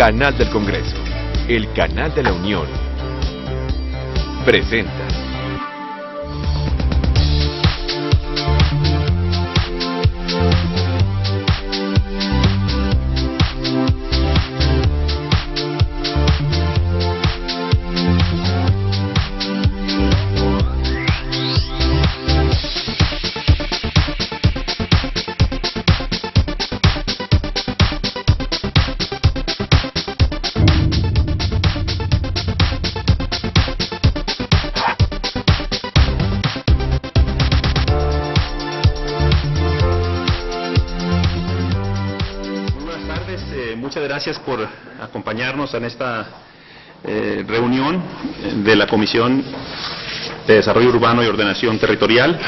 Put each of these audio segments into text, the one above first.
Canal del Congreso, el canal de la Unión. Presenta. Gracias por acompañarnos en esta eh, reunión de la Comisión de Desarrollo Urbano y Ordenación Territorial,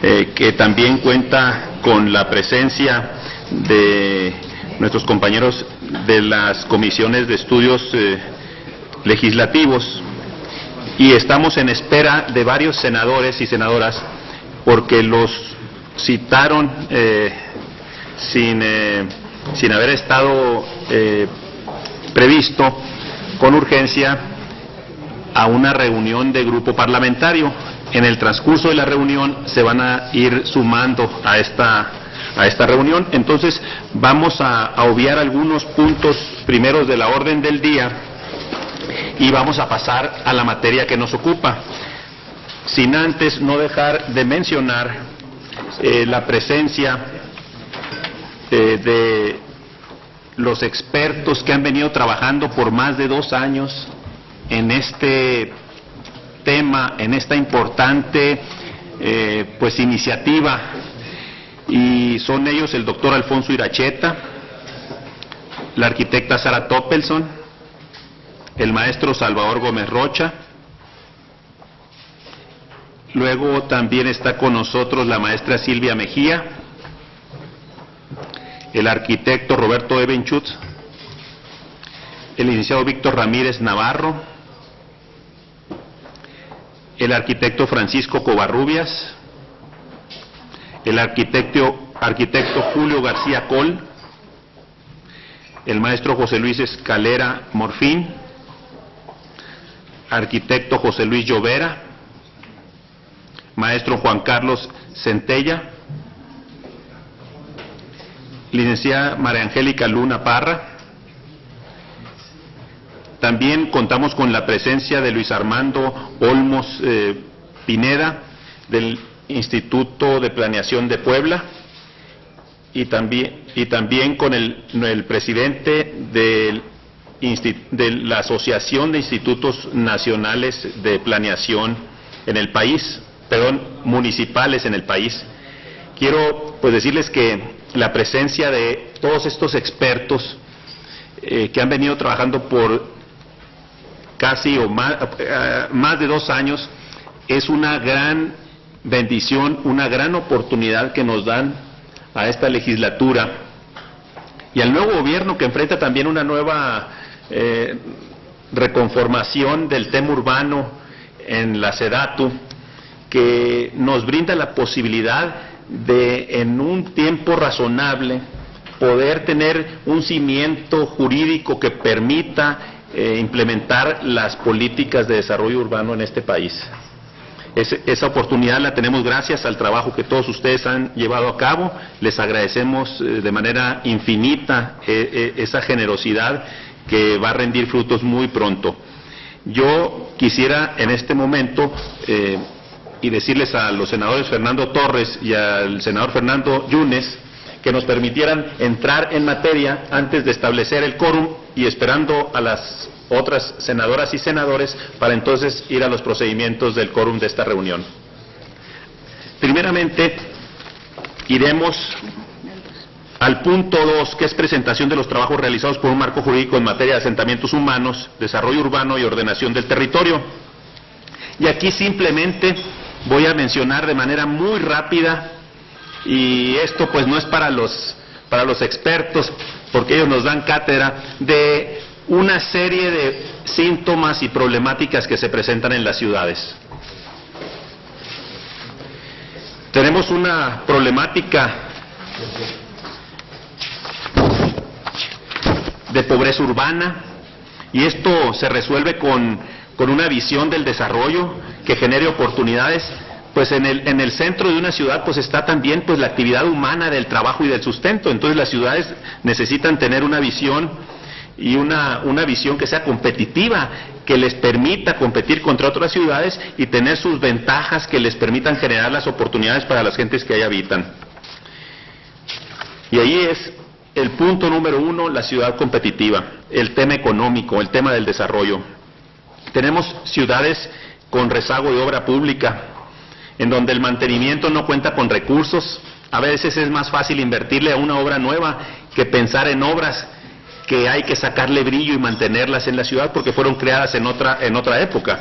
eh, que también cuenta con la presencia de nuestros compañeros de las comisiones de estudios eh, legislativos. Y estamos en espera de varios senadores y senadoras porque los citaron sin, sin haber estado eh, previsto con urgencia a una reunión de grupo parlamentario. En el transcurso de la reunión se van a ir sumando a esta, a esta reunión. Entonces vamos a, obviar algunos puntos primeros de la orden del día y vamos a pasar a la materia que nos ocupa, sin antes no dejar de mencionar eh, la presencia de los expertos que han venido trabajando por más de dos años en este tema, en esta importante eh, pues iniciativa. Y son ellos el doctor Alfonso Iracheta, la arquitecta Sara Toppelson, el maestro Salvador Gómez Rocha, luego también está con nosotros la maestra Silvia Mejía, el arquitecto Roberto Ebenchutz, el licenciado Víctor Ramírez Navarro, el arquitecto Francisco Covarrubias, el arquitecto, arquitecto Julio García Col, el maestro José Luis Escalera Morfín, arquitecto José Luis Llovera, maestro Juan Carlos Centella, licenciada María Angélica Luna Parra. También contamos con la presencia de Luis Armando Olmos eh, Pineda, del Instituto de Planeación de Puebla, y también, y también con el, presidente de la Asociación de Institutos Nacionales de Planeación en el país, perdón, municipales en el país. Quiero pues decirles que la presencia de todos estos expertos eh, que han venido trabajando por casi o más, eh, más de dos años es una gran bendición, una gran oportunidad que nos dan a esta legislatura y al nuevo gobierno que enfrenta también una nueva eh, reconformación del tema urbano en la SEDATU, que nos brinda la posibilidad de, en un tiempo razonable, poder tener un cimiento jurídico que permita eh, implementar las políticas de desarrollo urbano en este país. Esa oportunidad la tenemos gracias al trabajo que todos ustedes han llevado a cabo. Les agradecemos eh, de manera infinita eh, esa generosidad que va a rendir frutos muy pronto. Yo quisiera en este momento y decirles a los senadores Fernando Torres y al senador Fernando Yunes que nos permitieran entrar en materia antes de establecer el quórum y esperando a las otras senadoras y senadores para entonces ir a los procedimientos del quórum de esta reunión. Primeramente, iremos al punto 2, que es presentación de los trabajos realizados por un marco jurídico en materia de asentamientos humanos, desarrollo urbano y ordenación del territorio. Y aquí simplemente voy a mencionar de manera muy rápida, y esto pues no es para los, para los expertos, porque ellos nos dan cátedra, de una serie de síntomas y problemáticas que se presentan en las ciudades. Tenemos una problemática de pobreza urbana, y esto se resuelve con, con una visión del desarrollo que genere oportunidades pues en el, en el centro de una ciudad pues está también pues la actividad humana del trabajo y del sustento. Entonces las ciudades necesitan tener una visión y una, una visión que sea competitiva, que les permita competir contra otras ciudades y tener sus ventajas que les permitan generar las oportunidades para las gentes que ahí habitan. Y ahí es el punto número uno, la ciudad competitiva, el tema económico, el tema del desarrollo. Tenemos ciudades con rezago de obra pública, en donde el mantenimiento no cuenta con recursos. A veces es más fácil invertirle a una obra nueva que pensar en obras que hay que sacarle brillo y mantenerlas en la ciudad porque fueron creadas en otra, en otra época.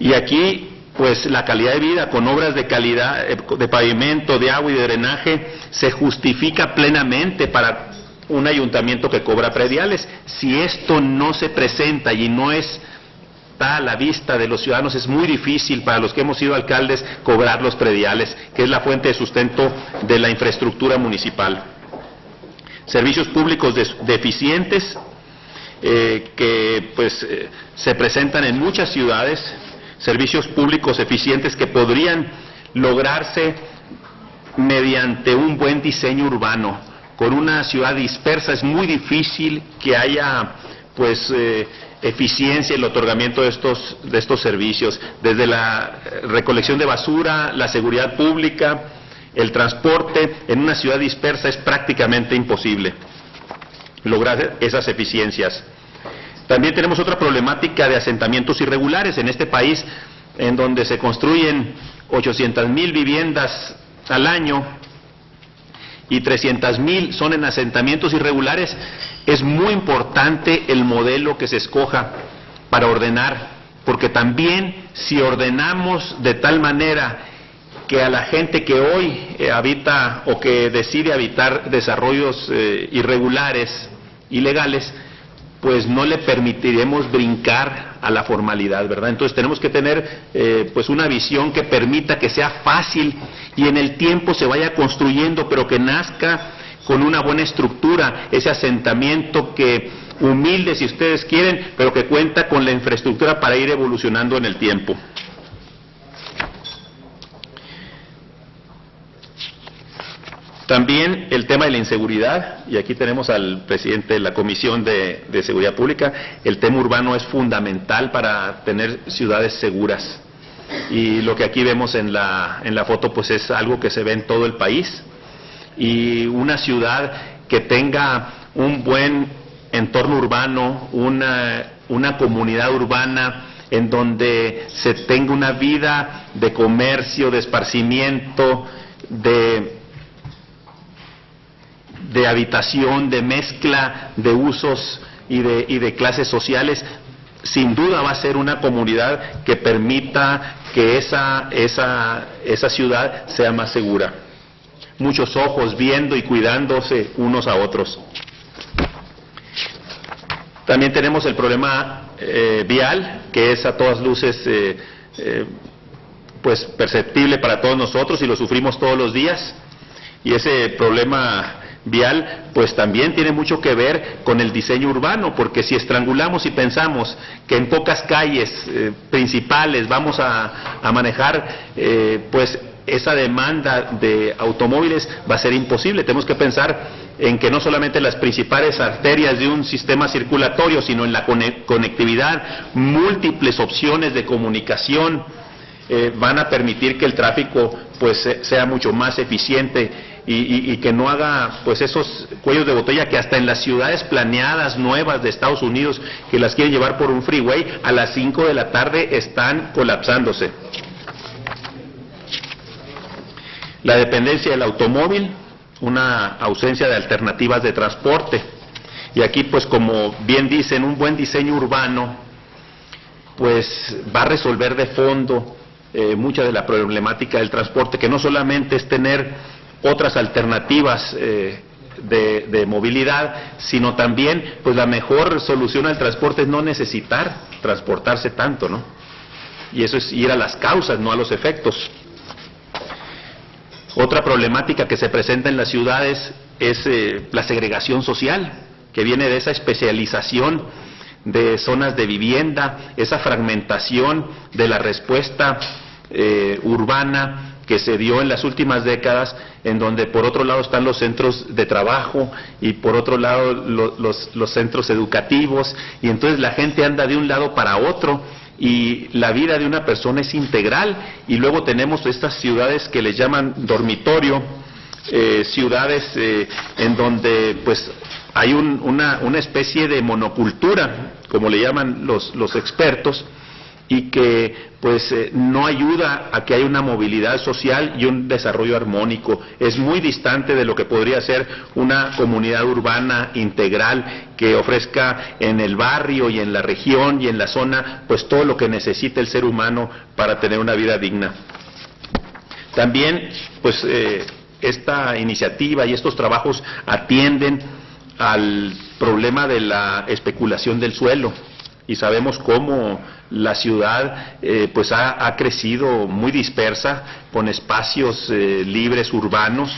Y aquí, pues la calidad de vida con obras de calidad, eh, de pavimento, de agua y de drenaje, se justifica plenamente para un ayuntamiento que cobra prediales. Si esto no se presenta y no es a la vista de los ciudadanos, es muy difícil para los que hemos sido alcaldes cobrar los prediales, que es la fuente de sustento de la infraestructura municipal. Servicios públicos deficientes eh, que pues eh, se presentan en muchas ciudades, servicios públicos eficientes que podrían lograrse mediante un buen diseño urbano. Con una ciudad dispersa es muy difícil que haya pues eh, eficiencia el otorgamiento de estos, de estos servicios, desde la recolección de basura, la seguridad pública, el transporte, en una ciudad dispersa es prácticamente imposible lograr esas eficiencias. También tenemos otra problemática de asentamientos irregulares en este país, en donde se construyen 800 mil viviendas al año y 300 mil son en asentamientos irregulares, es muy importante el modelo que se escoja para ordenar, porque también si ordenamos de tal manera que a la gente que hoy eh, habita o que decide habitar desarrollos eh, irregulares, ilegales, pues no le permitiremos brincar a la formalidad, ¿verdad? Entonces tenemos que tener eh, pues una visión que permita que sea fácil y en el tiempo se vaya construyendo, pero que nazca con una buena estructura, ese asentamiento que humilde si ustedes quieren, pero que cuenta con la infraestructura para ir evolucionando en el tiempo. También el tema de la inseguridad, y aquí tenemos al presidente de la Comisión de, Seguridad Pública, el tema urbano es fundamental para tener ciudades seguras. Y lo que aquí vemos en la, en la foto pues es algo que se ve en todo el país. Y una ciudad que tenga un buen entorno urbano, una, una comunidad urbana en donde se tenga una vida de comercio, de esparcimiento, de de habitación, de mezcla de usos y de, y de clases sociales, sin duda va a ser una comunidad que permita que esa, ciudad sea más segura. Muchos ojos viendo y cuidándose unos a otros. También tenemos el problema eh, vial, que es a todas luces eh, eh, pues perceptible para todos nosotros y lo sufrimos todos los días. Y ese problema vial, pues también tiene mucho que ver con el diseño urbano, porque si estrangulamos y pensamos que en pocas calles eh, principales vamos a, manejar, eh, pues esa demanda de automóviles va a ser imposible. Tenemos que pensar en que no solamente las principales arterias de un sistema circulatorio, sino en la conectividad, múltiples opciones de comunicación eh, van a permitir que el tráfico pues sea mucho más eficiente y, que no haga pues esos cuellos de botella que hasta en las ciudades planeadas nuevas de Estados Unidos que las quieren llevar por un freeway a las 5 de la tarde están colapsándose. La dependencia del automóvil, una ausencia de alternativas de transporte. Y aquí pues como bien dicen, un buen diseño urbano pues va a resolver de fondo eh, mucha de la problemática del transporte, que no solamente es tener otras alternativas eh, de, movilidad, sino también, pues la mejor solución al transporte es no necesitar transportarse tanto, ¿no? Y eso es ir a las causas, no a los efectos. Otra problemática que se presenta en las ciudades es eh, la segregación social. que viene de esa especialización de zonas de vivienda, esa fragmentación de la respuesta eh, urbana que se dio en las últimas décadas, en donde por otro lado están los centros de trabajo y por otro lado los, los centros educativos, y entonces la gente anda de un lado para otro y la vida de una persona es integral y luego tenemos estas ciudades que les llaman dormitorio, eh, ciudades eh, en donde pues hay una, una, especie de monocultura, como le llaman los, los expertos, y que pues eh, no ayuda a que haya una movilidad social y un desarrollo armónico. Es muy distante de lo que podría ser una comunidad urbana integral que ofrezca en el barrio y en la región y en la zona pues todo lo que necesita el ser humano para tener una vida digna. También pues eh, esta iniciativa y estos trabajos atienden al problema de la especulación del suelo y sabemos cómo la ciudad eh, pues ha, crecido muy dispersa con espacios eh, libres urbanos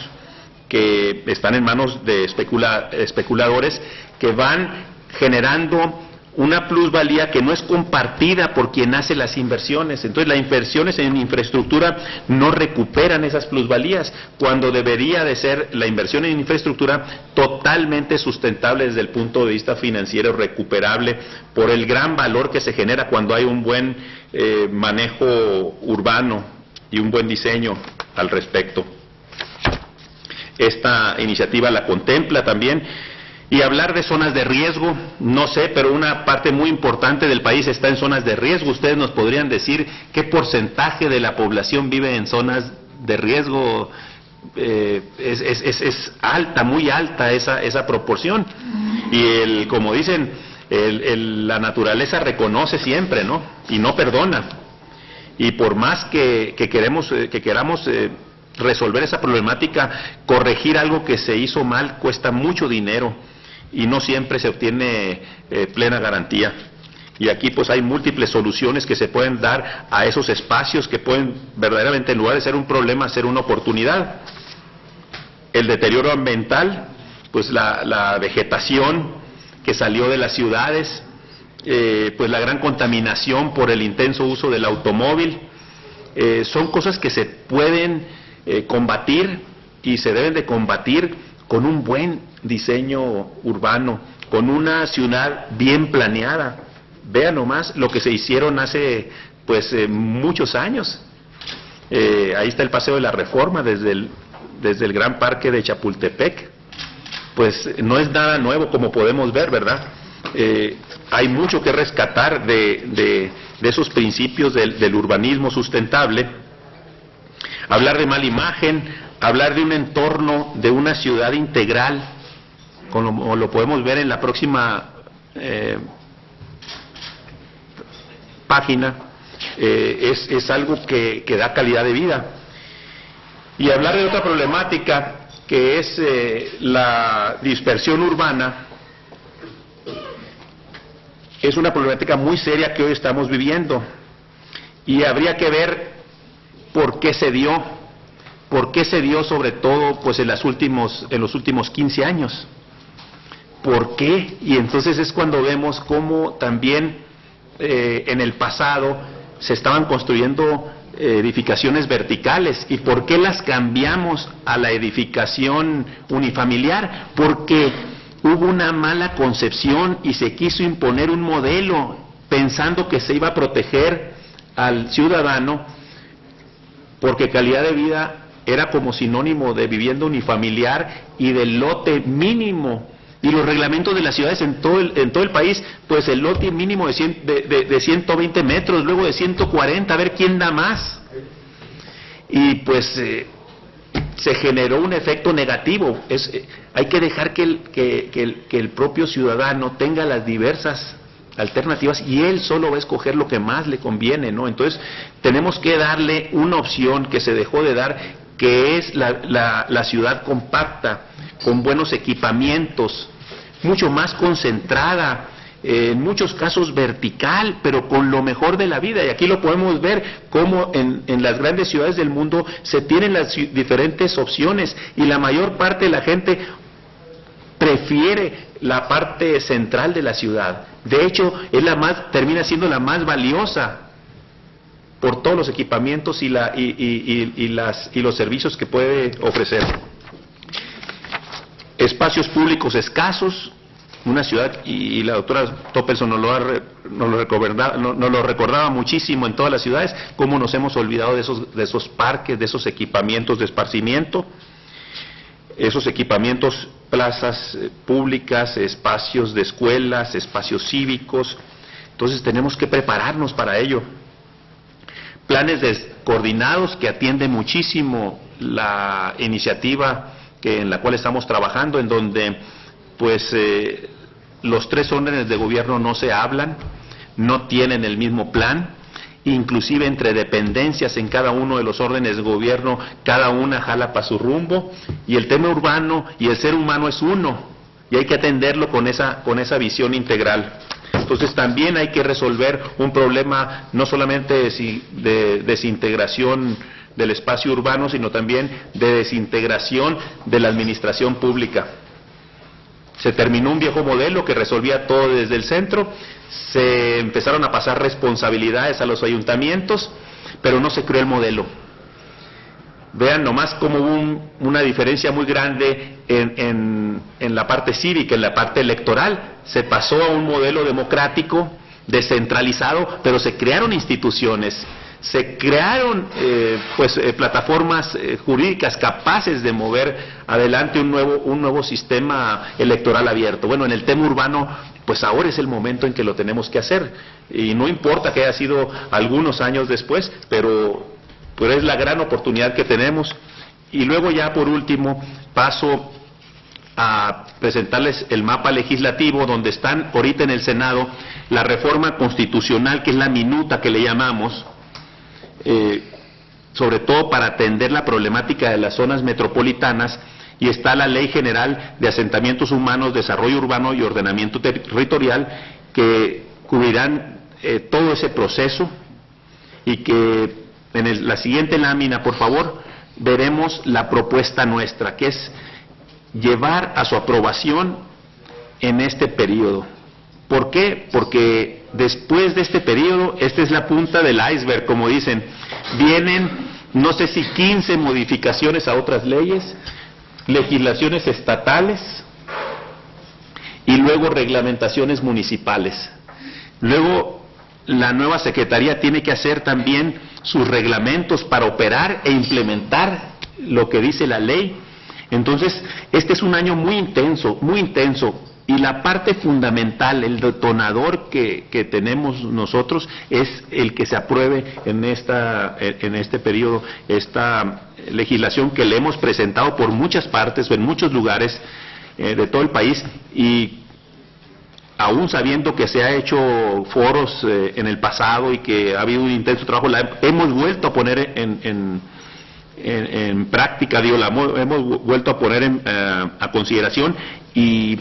que están en manos de especuladores que van generando una plusvalía que no es compartida por quien hace las inversiones. Entonces, las inversiones en infraestructura no recuperan esas plusvalías, cuando debería de ser la inversión en infraestructura totalmente sustentable desde el punto de vista financiero, recuperable por el gran valor que se genera cuando hay un buen eh, manejo urbano y un buen diseño al respecto. Esta iniciativa la contempla también y hablar de zonas de riesgo, no sé, pero una parte muy importante del país está en zonas de riesgo. Ustedes nos podrían decir qué porcentaje de la población vive en zonas de riesgo. Eh, es, alta, muy alta esa, esa proporción. Y el, como dicen, la naturaleza reconoce siempre, ¿no? Y no perdona. Y por más que, queremos, eh, que queramos eh, resolver esa problemática, corregir algo que se hizo mal cuesta mucho dinero y no siempre se obtiene eh, plena garantía. Y aquí pues hay múltiples soluciones que se pueden dar a esos espacios que pueden verdaderamente en lugar de ser un problema ser una oportunidad. El deterioro ambiental, pues la, vegetación que salió de las ciudades, eh, pues la gran contaminación por el intenso uso del automóvil, eh, son cosas que se pueden combatir y se deben de combatir con un buen diseño urbano, con una ciudad bien planeada. Vean nomás lo que se hicieron hace pues eh, muchos años. Eh, ahí está el Paseo de la Reforma desde el, desde el Gran Parque de Chapultepec. Pues no es nada nuevo como podemos ver, ¿verdad? Eh, hay mucho que rescatar de, de, esos principios del, del urbanismo sustentable. Hablar de mala imagen, hablar de un entorno, de una ciudad integral, como lo podemos ver en la próxima eh, página, eh, es, algo que, da calidad de vida. Y hablar de otra problemática que es eh, la dispersión urbana, es una problemática muy seria que hoy estamos viviendo y habría que ver por qué se dio ¿Por qué se dio sobre todo pues en, las en los últimos 15 años? ¿Por qué? Y entonces es cuando vemos cómo también eh, en el pasado se estaban construyendo eh, edificaciones verticales. ¿Y por qué las cambiamos a la edificación unifamiliar? Porque hubo una mala concepción y se quiso imponer un modelo pensando que se iba a proteger al ciudadano porque calidad de vida era como sinónimo de vivienda unifamiliar y del lote mínimo. Y los reglamentos de las ciudades en todo el, en todo el país, pues el lote mínimo de, de, 120 metros, luego de 140, a ver quién da más. Y pues eh, se generó un efecto negativo. Es, eh, hay que dejar que el, que, el, que el propio ciudadano tenga las diversas alternativas y él solo va a escoger lo que más le conviene, ¿no? Entonces, tenemos que darle una opción que se dejó de dar, que es la, la, ciudad compacta, con buenos equipamientos, mucho más concentrada, en muchos casos vertical, pero con lo mejor de la vida. Y aquí lo podemos ver cómo en, en, las grandes ciudades del mundo se tienen las diferentes opciones y la mayor parte de la gente prefiere la parte central de la ciudad. De hecho, es la más, termina siendo la más valiosa por todos los equipamientos y, la, y, las, y los servicios que puede ofrecer. Espacios públicos escasos, una ciudad, y, la doctora Toppelson nos lo, lo, recordaba, lo recordaba muchísimo en todas las ciudades, cómo nos hemos olvidado de esos, de esos parques, de esos equipamientos de esparcimiento, esos equipamientos, plazas eh, públicas, espacios de escuelas, espacios cívicos. Entonces tenemos que prepararnos para ello. Planes coordinados que atienden muchísimo la iniciativa que, en la cual estamos trabajando, en donde pues eh, los tres órdenes de gobierno no se hablan, no tienen el mismo plan, inclusive entre dependencias en cada uno de los órdenes de gobierno, cada una jala para su rumbo, y el tema urbano y el ser humano es uno, y hay que atenderlo con esa, con esa visión integral. Entonces también hay que resolver un problema no solamente de desintegración del espacio urbano, sino también de desintegración de la administración pública. Se terminó un viejo modelo que resolvía todo desde el centro, se empezaron a pasar responsabilidades a los ayuntamientos, pero no se creó el modelo. Vean nomás cómo hubo una diferencia muy grande en, en la parte cívica, en la parte electoral. Se pasó a un modelo democrático, descentralizado, pero se crearon instituciones se crearon eh, pues eh, plataformas eh, jurídicas capaces de mover adelante un nuevo un nuevo sistema electoral abierto. Bueno, en el tema urbano, pues ahora es el momento en que lo tenemos que hacer y no importa que haya sido algunos años después, pero pues es la gran oportunidad que tenemos. Y luego ya por último paso a presentarles el mapa legislativo donde están ahorita en el Senado la reforma constitucional que es la minuta que le llamamos eh, sobre todo para atender la problemática de las zonas metropolitanas, y está la Ley General de Asentamientos Humanos, Desarrollo Urbano y Ordenamiento Territorial, que cubrirán eh, todo ese proceso y que en la siguiente lámina, por favor, veremos la propuesta nuestra, que es llevar a su aprobación en este periodo. ¿Por qué? Porque después de este periodo, esta es la punta del iceberg, como dicen, vienen no sé si 15 modificaciones a otras leyes, legislaciones estatales y luego reglamentaciones municipales. Luego la nueva Secretaría tiene que hacer también sus reglamentos para operar e implementar lo que dice la ley. Entonces, este es un año muy intenso, muy intenso. Y la parte fundamental, el detonador que, tenemos nosotros es el que se apruebe en, esta, en este periodo esta legislación que le hemos presentado por muchas partes en muchos lugares eh, de todo el país y aún sabiendo que se ha hecho foros eh, en el pasado y que ha habido un intenso trabajo, la hemos vuelto a poner en, en, práctica, digo, la hemos vuelto a poner eh, a consideración y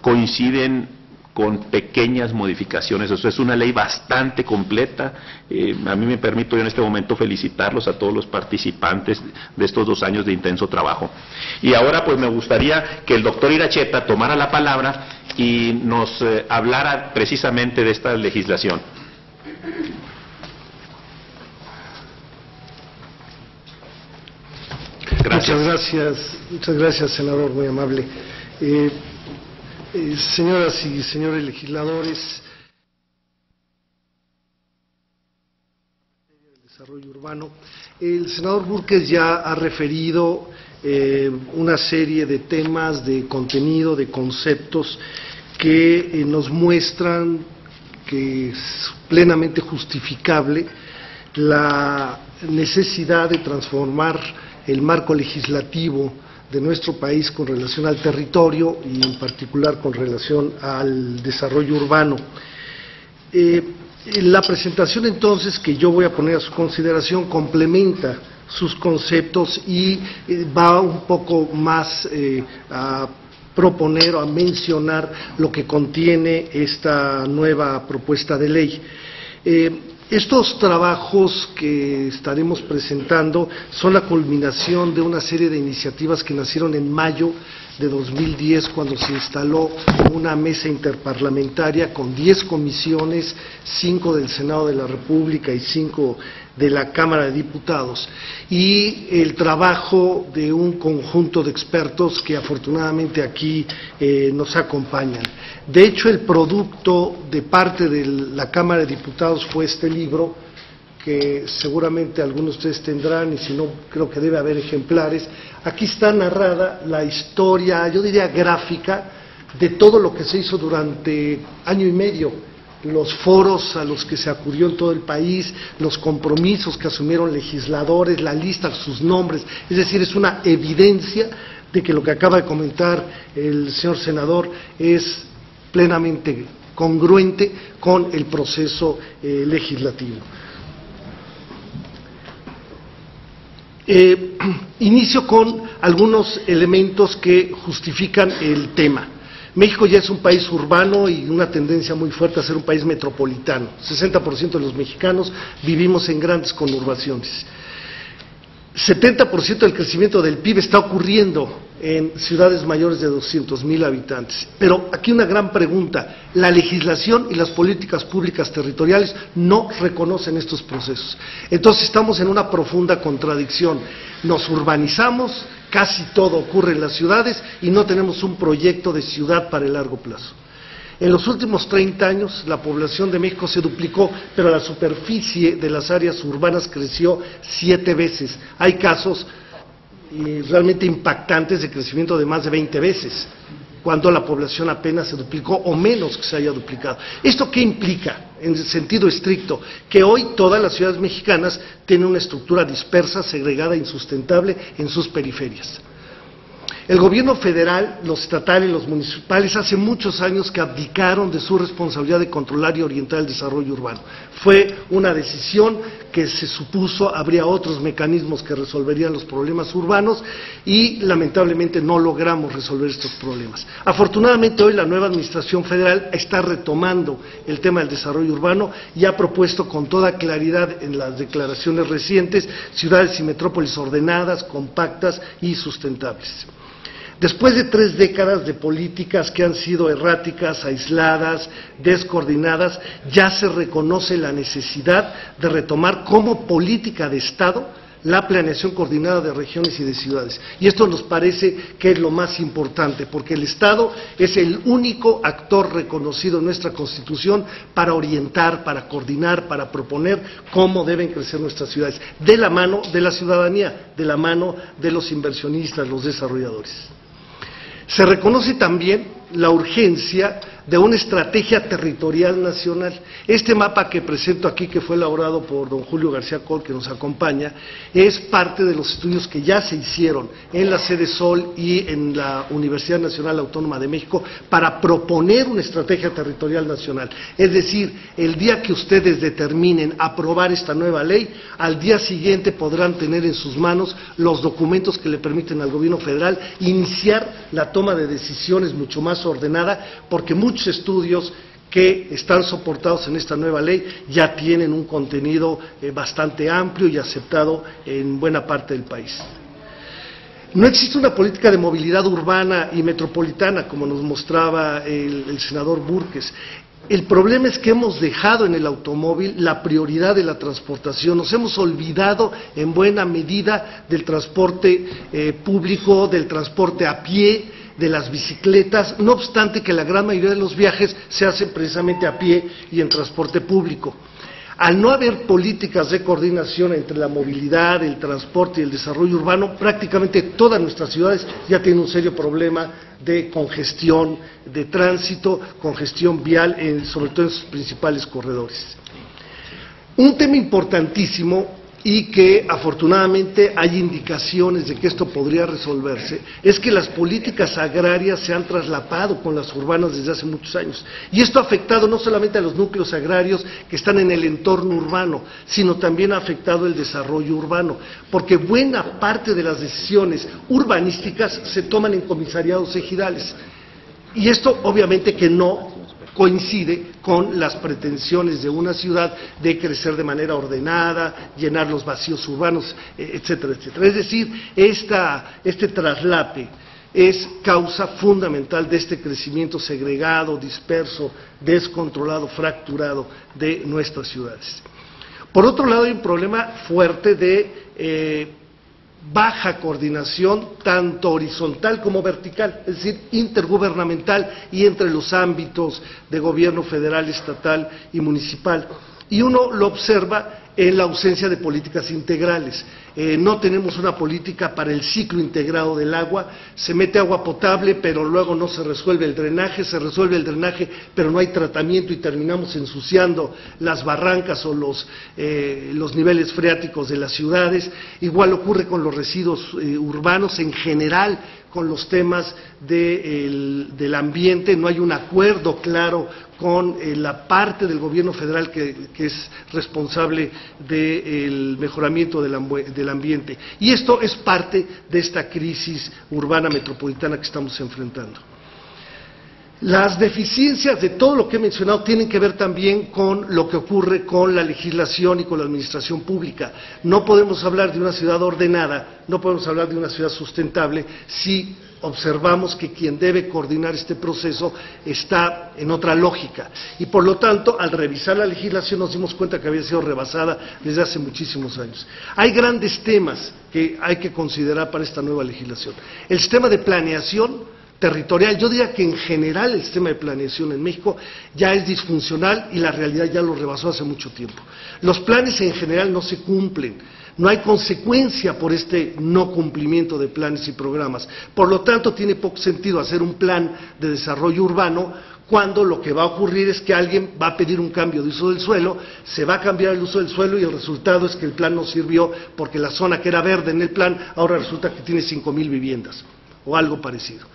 coinciden con pequeñas modificaciones. Eso es una ley bastante completa. Eh, a mí me permito yo en este momento felicitarlos a todos los participantes de estos dos años de intenso trabajo. Y ahora pues me gustaría que el doctor Iracheta tomara la palabra y nos eh, hablara precisamente de esta legislación. Muchas gracias, muchas gracias, senador, muy amable. Eh, eh, señoras y señores legisladores, el desarrollo urbano, el senador Burques ya ha referido eh, una serie de temas, de contenido, de conceptos que eh, nos muestran que es plenamente justificable la necesidad de transformar el marco legislativo de nuestro país con relación al territorio y en particular con relación al desarrollo urbano. Eh, la presentación entonces que yo voy a poner a su consideración complementa sus conceptos y eh, va un poco más a proponer o a mencionar lo que contiene esta nueva propuesta de ley. Estos trabajos que estaremos presentando son la culminación de una serie de iniciativas que nacieron en mayo de 2010 cuando se instaló una mesa interparlamentaria con 10 comisiones, 5 del Senado de la República y 5 de la Cámara de Diputados, y el trabajo de un conjunto de expertos que afortunadamente aquí eh, nos acompañan. De hecho, el producto de parte de la Cámara de Diputados fue este libro, que seguramente algunos de ustedes tendrán y si no creo que debe haber ejemplares. Aquí está narrada la historia, yo diría gráfica, de todo lo que se hizo durante año y medio, los foros a los que se acudió en todo el país, los compromisos que asumieron legisladores, la lista, sus nombres, es decir, es una evidencia de que lo que acaba de comentar el señor senador es plenamente congruente con el proceso eh, legislativo. Eh, inicio con algunos elementos que justifican el tema. México ya es un país urbano y una tendencia muy fuerte a ser un país metropolitano. 60% de los mexicanos vivimos en grandes conurbaciones. 70% del crecimiento del PIB está ocurriendo en ciudades mayores de 200 mil habitantes. Pero aquí una gran pregunta, la legislación y las políticas públicas territoriales no reconocen estos procesos. Entonces estamos en una profunda contradicción. Nos urbanizamos, casi todo ocurre en las ciudades y no tenemos un proyecto de ciudad para el largo plazo. En los últimos 30 años la población de México se duplicó, pero la superficie de las áreas urbanas creció siete veces. Hay casos realmente impactantes de crecimiento de más de 20 veces, cuando la población apenas se duplicó o menos que se haya duplicado. ¿Esto qué implica en el sentido estricto? Que hoy todas las ciudades mexicanas tienen una estructura dispersa, segregada, insustentable en sus periferias. El gobierno federal, los estatales, los municipales, hace muchos años que abdicaron de su responsabilidad de controlar y orientar el desarrollo urbano. Fue una decisión que se supuso habría otros mecanismos que resolverían los problemas urbanos y lamentablemente no logramos resolver estos problemas. Afortunadamente hoy la nueva Administración Federal está retomando el tema del desarrollo urbano y ha propuesto con toda claridad en las declaraciones recientes ciudades y metrópolis ordenadas, compactas y sustentables. Después de tres décadas de políticas que han sido erráticas, aisladas, descoordinadas, ya se reconoce la necesidad de retomar como política de Estado la planeación coordinada de regiones y de ciudades. Y esto nos parece que es lo más importante, porque el Estado es el único actor reconocido en nuestra Constitución para orientar, para coordinar, para proponer cómo deben crecer nuestras ciudades, de la mano de la ciudadanía, de la mano de los inversionistas, los desarrolladores. Se reconoce también la urgencia de una estrategia territorial nacional. Este mapa que presento aquí, que fue elaborado por don Julio García Col, que nos acompaña, es parte de los estudios que ya se hicieron en la sede Sol y en la Universidad Nacional Autónoma de México para proponer una estrategia territorial nacional. Es decir, el día que ustedes determinen aprobar esta nueva ley, al día siguiente podrán tener en sus manos los documentos que le permiten al gobierno federal iniciar la toma de decisiones mucho más ordenada, porque muchos estudios que están soportados en esta nueva ley ya tienen un contenido eh, bastante amplio y aceptado en buena parte del país. No existe una política de movilidad urbana y metropolitana, como nos mostraba el, senador Burques. El problema es que hemos dejado en el automóvil la prioridad de la transportación, nos hemos olvidado en buena medida del transporte eh, público, del transporte a pie, de las bicicletas, no obstante que la gran mayoría de los viajes se hacen precisamente a pie y en transporte público. Al no haber políticas de coordinación entre la movilidad, el transporte y el desarrollo urbano, prácticamente todas nuestras ciudades ya tienen un serio problema de congestión, de tránsito, congestión vial, sobre todo en sus principales corredores. Un tema importantísimo y que afortunadamente hay indicaciones de que esto podría resolverse, es que las políticas agrarias se han traslapado con las urbanas desde hace muchos años. Y esto ha afectado no solamente a los núcleos agrarios que están en el entorno urbano, sino también ha afectado el desarrollo urbano, porque buena parte de las decisiones urbanísticas se toman en comisariados ejidales. Y esto obviamente que no coincide con las pretensiones de una ciudad de crecer de manera ordenada, llenar los vacíos urbanos, eh, etcétera, etcétera. Es decir, este traslape es causa fundamental de este crecimiento segregado, disperso, descontrolado, fracturado de nuestras ciudades. Por otro lado, hay un problema fuerte de eh, baja coordinación, tanto horizontal como vertical, es decir, intergubernamental y entre los ámbitos de gobierno federal, estatal y municipal. Y uno lo observa en la ausencia de políticas integrales. Eh, no tenemos una política para el ciclo integrado del agua, se mete agua potable, pero luego no se resuelve el drenaje, se resuelve el drenaje, pero no hay tratamiento y terminamos ensuciando las barrancas o los, eh, niveles freáticos de las ciudades. Igual ocurre con los residuos eh, urbanos en general, con los temas del ambiente, no hay un acuerdo claro con la parte del gobierno federal que, es responsable del mejoramiento del, ambiente. Y esto es parte de esta crisis urbana metropolitana que estamos enfrentando. Las deficiencias de todo lo que he mencionado tienen que ver también con lo que ocurre con la legislación y con la administración pública. No podemos hablar de una ciudad ordenada, no podemos hablar de una ciudad sustentable si observamos que quien debe coordinar este proceso está en otra lógica. Y por lo tanto, al revisar la legislación nos dimos cuenta que había sido rebasada desde hace muchísimos años. Hay grandes temas que hay que considerar para esta nueva legislación. El sistema de planeación territorial. Yo diría que en general el sistema de planeación en México ya es disfuncional y la realidad ya lo rebasó hace mucho tiempo. Los planes en general no se cumplen. No hay consecuencia por este no cumplimiento de planes y programas. Por lo tanto, tiene poco sentido hacer un plan de desarrollo urbano cuando lo que va a ocurrir es que alguien va a pedir un cambio de uso del suelo, se va a cambiar el uso del suelo y el resultado es que el plan no sirvió porque la zona que era verde en el plan ahora resulta que tiene 5.000 viviendas o algo parecido.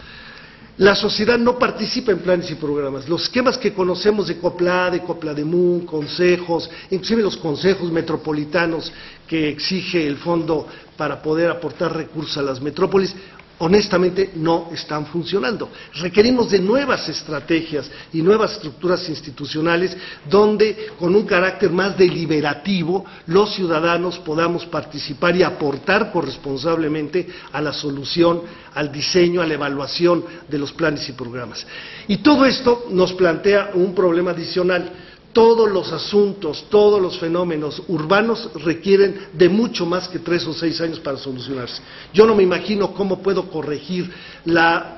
La sociedad no participa en planes y programas. Los esquemas que conocemos de COPLA, de COPLADEMUN, consejos, inclusive los consejos metropolitanos que exige el fondo para poder aportar recursos a las metrópolis, honestamente no están funcionando. Requerimos de nuevas estrategias y nuevas estructuras institucionales donde con un carácter más deliberativo los ciudadanos podamos participar y aportar corresponsablemente a la solución, al diseño, a la evaluación de los planes y programas. Y todo esto nos plantea un problema adicional todos los asuntos, todos los fenómenos urbanos requieren de mucho más que tres o seis años para solucionarse. Yo no me imagino cómo puedo corregir la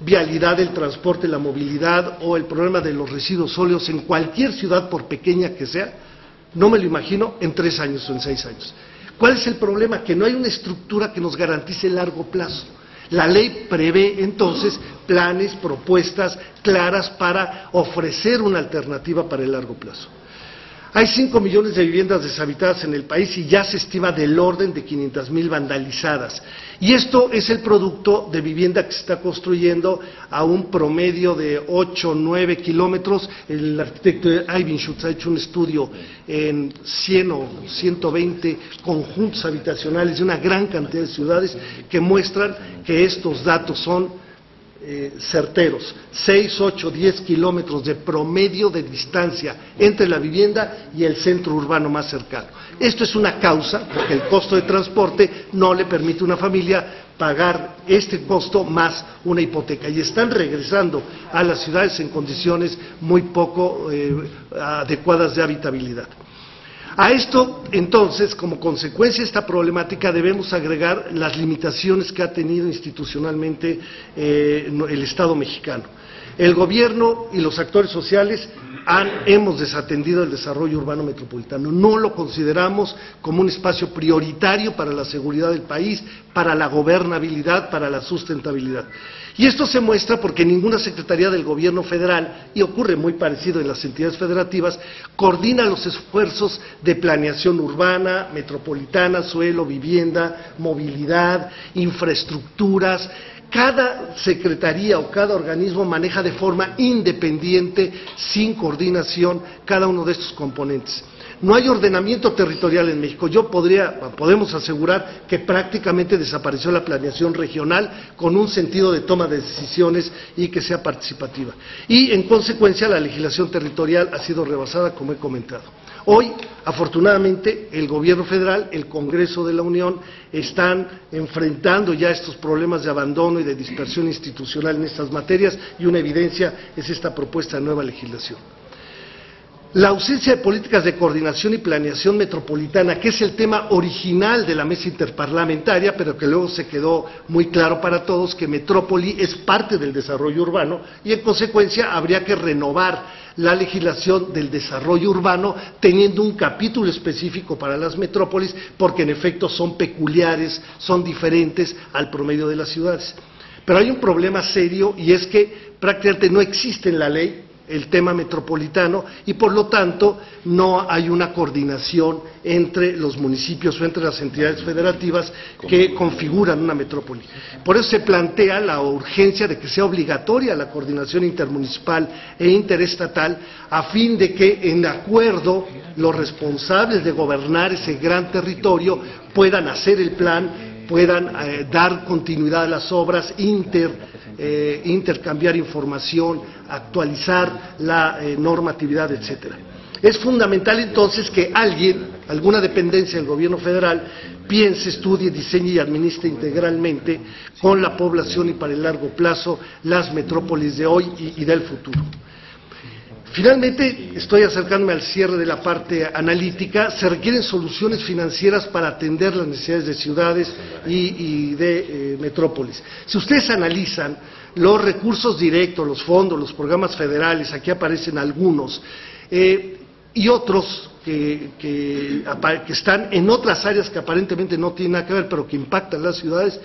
vialidad del transporte, la movilidad o el problema de los residuos sólidos en cualquier ciudad, por pequeña que sea, no me lo imagino en tres años o en seis años. ¿Cuál es el problema? Que no hay una estructura que nos garantice el largo plazo. La ley prevé entonces planes, propuestas claras para ofrecer una alternativa para el largo plazo. Hay 5 millones de viviendas deshabitadas en el país y ya se estima del orden de 500 mil vandalizadas. Y esto es el producto de vivienda que se está construyendo a un promedio de 8 o 9 kilómetros. El arquitecto Ivan Schutz ha hecho un estudio en 100 o 120 conjuntos habitacionales de una gran cantidad de ciudades que muestran que estos datos son eh, certeros, 6, 8, 10 kilómetros de promedio de distancia entre la vivienda y el centro urbano más cercano. Esto es una causa porque el costo de transporte no le permite a una familia pagar este costo más una hipoteca y están regresando a las ciudades en condiciones muy poco eh, adecuadas de habitabilidad. A esto, entonces, como consecuencia de esta problemática, debemos agregar las limitaciones que ha tenido institucionalmente eh, el Estado mexicano. El gobierno y los actores sociales hemos desatendido el desarrollo urbano metropolitano. No lo consideramos como un espacio prioritario para la seguridad del país, para la gobernabilidad, para la sustentabilidad. Y esto se muestra porque ninguna Secretaría del Gobierno federal, y ocurre muy parecido en las entidades federativas, coordina los esfuerzos de planeación urbana, metropolitana, suelo, vivienda, movilidad, infraestructuras, cada secretaría o cada organismo maneja de forma independiente, sin coordinación, cada uno de estos componentes. No hay ordenamiento territorial en México. Yo podría, podemos asegurar que prácticamente desapareció la planeación regional con un sentido de toma de decisiones y que sea participativa. Y en consecuencia la legislación territorial ha sido rebasada, como he comentado. Hoy, afortunadamente, el Gobierno federal, el Congreso de la Unión, están enfrentando ya estos problemas de abandono y de dispersión institucional en estas materias y una evidencia es esta propuesta de nueva legislación. La ausencia de políticas de coordinación y planeación metropolitana, que es el tema original de la mesa interparlamentaria, pero que luego se quedó muy claro para todos que metrópoli es parte del desarrollo urbano y en consecuencia habría que renovar la legislación del desarrollo urbano teniendo un capítulo específico para las metrópolis porque en efecto son peculiares, son diferentes al promedio de las ciudades. Pero hay un problema serio y es que prácticamente no existe en la ley el tema metropolitano y por lo tanto no hay una coordinación entre los municipios o entre las entidades federativas que configuran una metrópoli. Por eso se plantea la urgencia de que sea obligatoria la coordinación intermunicipal e interestatal a fin de que en acuerdo los responsables de gobernar ese gran territorio puedan hacer el plan, puedan eh, dar continuidad a las obras inter eh, intercambiar información, actualizar la eh, normatividad, etcétera. Es fundamental entonces que alguien, alguna dependencia del gobierno federal, piense, estudie, diseñe y administre integralmente con la población y para el largo plazo las metrópolis de hoy y del futuro. Finalmente, estoy acercándome al cierre de la parte analítica. Se requieren soluciones financieras para atender las necesidades de ciudades y, de eh, metrópolis. Si ustedes analizan los recursos directos, los fondos, los programas federales, aquí aparecen algunos, eh, y otros que, que, están en otras áreas que aparentemente no tienen nada que ver, pero que impactan las ciudades,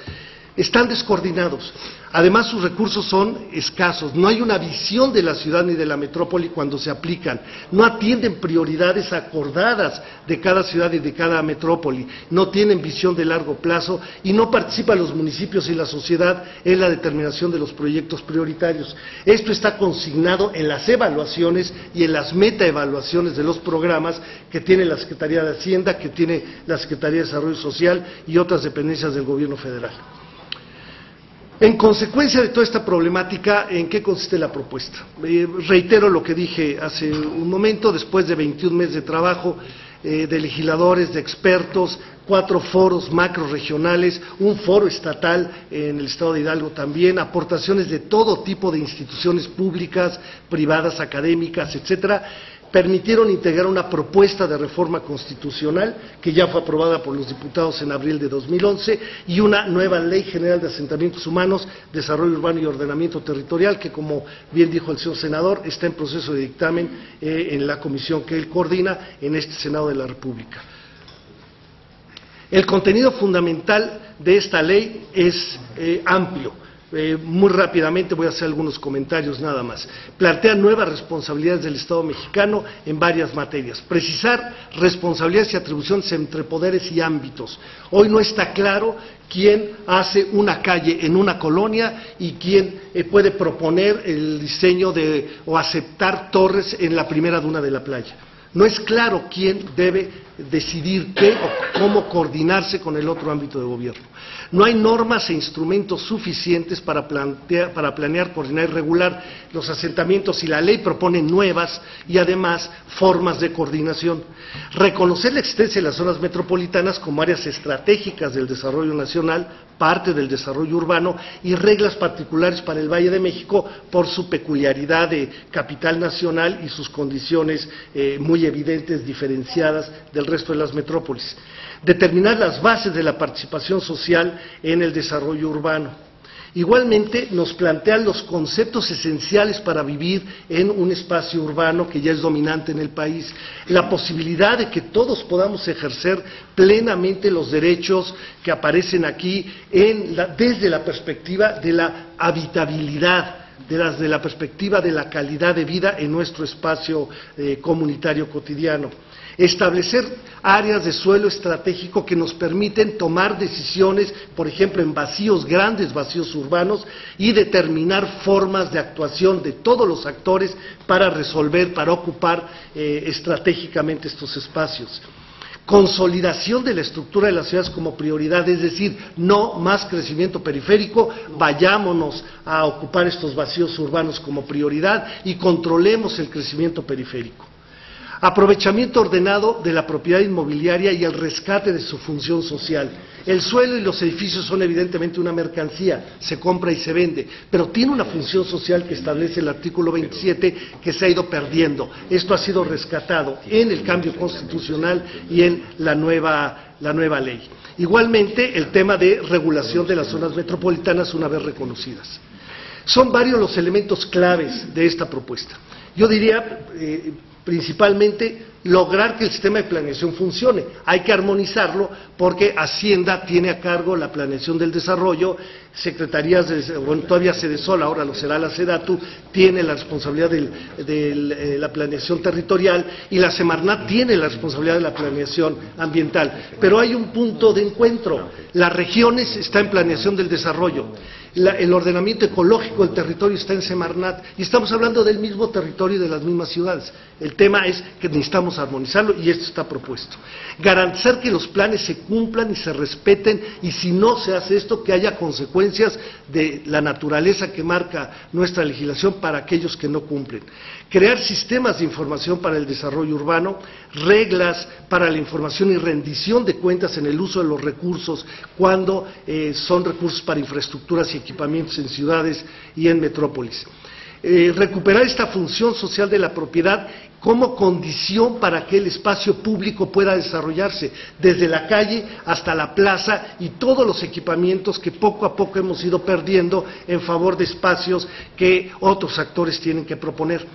están descoordinados. Además, sus recursos son escasos. No hay una visión de la ciudad ni de la metrópoli cuando se aplican. No atienden prioridades acordadas de cada ciudad y de cada metrópoli. No tienen visión de largo plazo y no participan los municipios y la sociedad en la determinación de los proyectos prioritarios. Esto está consignado en las evaluaciones y en las metaevaluaciones de los programas que tiene la Secretaría de Hacienda, que tiene la Secretaría de Desarrollo Social y otras dependencias del Gobierno federal. En consecuencia de toda esta problemática, ¿en qué consiste la propuesta? Eh, reitero lo que dije hace un momento, después de 21 meses de trabajo eh, de legisladores, de expertos, cuatro foros macro regionales, un foro estatal en el Estado de Hidalgo también, aportaciones de todo tipo de instituciones públicas, privadas, académicas, etcétera, permitieron integrar una propuesta de reforma constitucional que ya fue aprobada por los diputados en abril de 2011 y una nueva Ley General de Asentamientos Humanos, Desarrollo Urbano y Ordenamiento Territorial que, como bien dijo el señor senador, está en proceso de dictamen eh, en la comisión que él coordina en este Senado de la República. El contenido fundamental de esta ley es eh, amplio eh, muy rápidamente voy a hacer algunos comentarios nada más. Plantea nuevas responsabilidades del Estado mexicano en varias materias. Precisar responsabilidades y atribuciones entre poderes y ámbitos. Hoy no está claro quién hace una calle en una colonia y quién eh, puede proponer el diseño de, o aceptar torres en la primera duna de la playa. No es claro quién debe decidir qué o cómo coordinarse con el otro ámbito de gobierno. No hay normas e instrumentos suficientes para, para planear, coordinar y regular los asentamientos y la ley propone nuevas y además formas de coordinación. Reconocer la existencia de las zonas metropolitanas como áreas estratégicas del desarrollo nacional, parte del desarrollo urbano y reglas particulares para el Valle de México por su peculiaridad de capital nacional y sus condiciones eh, muy evidentes, diferenciadas del resto de las metrópolis determinar las bases de la participación social en el desarrollo urbano. Igualmente nos plantean los conceptos esenciales para vivir en un espacio urbano que ya es dominante en el país, la posibilidad de que todos podamos ejercer plenamente los derechos que aparecen aquí desde la perspectiva de la habitabilidad, desde la perspectiva de la calidad de vida en nuestro espacio eh, comunitario cotidiano Establecer áreas de suelo estratégico que nos permiten tomar decisiones, por ejemplo, en vacíos, grandes vacíos urbanos, y determinar formas de actuación de todos los actores para resolver, para ocupar eh, estratégicamente estos espacios consolidación de la estructura de las ciudades como prioridad, es decir, no más crecimiento periférico, vayámonos a ocupar estos vacíos urbanos como prioridad y controlemos el crecimiento periférico. Aprovechamiento ordenado de la propiedad inmobiliaria y el rescate de su función social. El suelo y los edificios son evidentemente una mercancía, se compra y se vende, pero tiene una función social que establece el artículo 27 que se ha ido perdiendo. Esto ha sido rescatado en el cambio constitucional y en la nueva, la nueva ley. Igualmente, el tema de regulación de las zonas metropolitanas una vez reconocidas. Son varios los elementos claves de esta propuesta. Yo diría, eh, principalmente lograr que el sistema de planeación funcione. Hay que armonizarlo porque Hacienda tiene a cargo la planeación del desarrollo, secretarías, de, bueno, todavía SEDESOL, ahora lo será la SEDATU, tiene la responsabilidad de eh, la planeación territorial y la Semarnat tiene la responsabilidad de la planeación ambiental. Pero hay un punto de encuentro. Las regiones están en planeación del desarrollo el ordenamiento ecológico del territorio está en Semarnat y estamos hablando del mismo territorio y de las mismas ciudades. El tema es que necesitamos armonizarlo y esto está propuesto. Garantizar que los planes se cumplan y se respeten y si no se hace esto, que haya consecuencias de la naturaleza que marca nuestra legislación para aquellos que no cumplen crear sistemas de información para el desarrollo urbano, reglas para la información y rendición de cuentas en el uso de los recursos cuando eh, son recursos para infraestructuras y equipamientos en ciudades y en metrópolis. Eh, recuperar esta función social de la propiedad como condición para que el espacio público pueda desarrollarse, desde la calle hasta la plaza y todos los equipamientos que poco a poco hemos ido perdiendo en favor de espacios que otros actores tienen que proponer.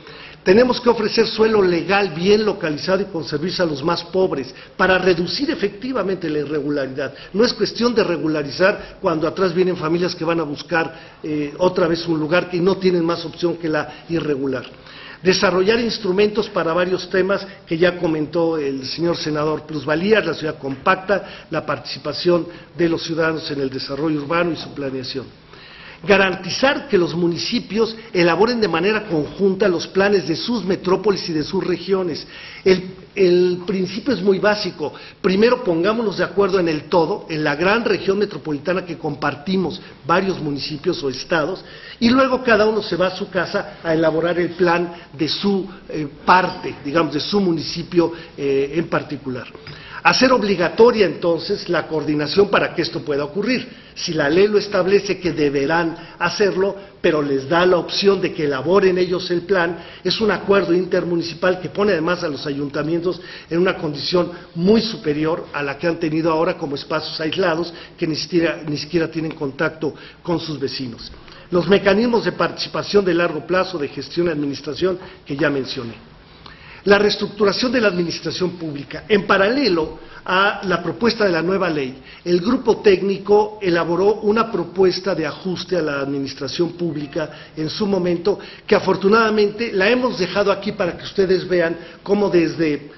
Tenemos que ofrecer suelo legal, bien localizado y con servicio a los más pobres para reducir efectivamente la irregularidad. No es cuestión de regularizar cuando atrás vienen familias que van a buscar eh, otra vez un lugar que no tienen más opción que la irregular. Desarrollar instrumentos para varios temas que ya comentó el señor senador Plusvalías, la ciudad compacta, la participación de los ciudadanos en el desarrollo urbano y su planeación garantizar que los municipios elaboren de manera conjunta los planes de sus metrópolis y de sus regiones. El, principio es muy básico. Primero pongámonos de acuerdo en el todo, en la gran región metropolitana que compartimos varios municipios o estados, y luego cada uno se va a su casa a elaborar el plan de su eh, parte, digamos, de su municipio eh, en particular. Hacer obligatoria entonces la coordinación para que esto pueda ocurrir. Si la ley lo establece que deberán hacerlo, pero les da la opción de que elaboren ellos el plan, es un acuerdo intermunicipal que pone además a los ayuntamientos en una condición muy superior a la que han tenido ahora como espacios aislados que ni siquiera, ni siquiera tienen contacto con sus vecinos. Los mecanismos de participación de largo plazo, de gestión y administración que ya mencioné la reestructuración de la administración pública. En paralelo a la propuesta de la nueva ley, el grupo técnico elaboró una propuesta de ajuste a la administración pública en su momento, que afortunadamente la hemos dejado aquí para que ustedes vean cómo desde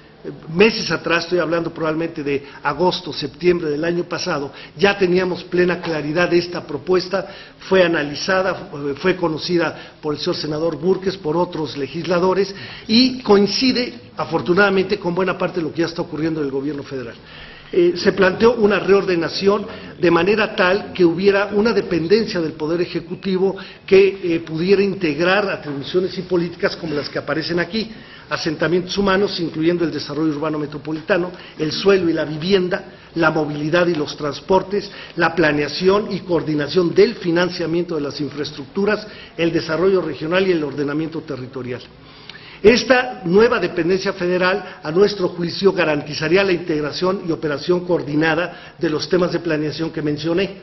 meses atrás, estoy hablando probablemente de agosto, septiembre del año pasado, ya teníamos plena claridad de esta propuesta, fue analizada, fue conocida por el señor senador Burques, por otros legisladores, y coincide afortunadamente con buena parte de lo que ya está ocurriendo en el gobierno federal. Eh, se planteó una reordenación de manera tal que hubiera una dependencia del Poder Ejecutivo que eh, pudiera integrar atribuciones y políticas como las que aparecen aquí, asentamientos humanos, incluyendo el desarrollo urbano metropolitano, el suelo y la vivienda, la movilidad y los transportes, la planeación y coordinación del financiamiento de las infraestructuras, el desarrollo regional y el ordenamiento territorial. Esta nueva dependencia federal, a nuestro juicio, garantizaría la integración y operación coordinada de los temas de planeación que mencioné.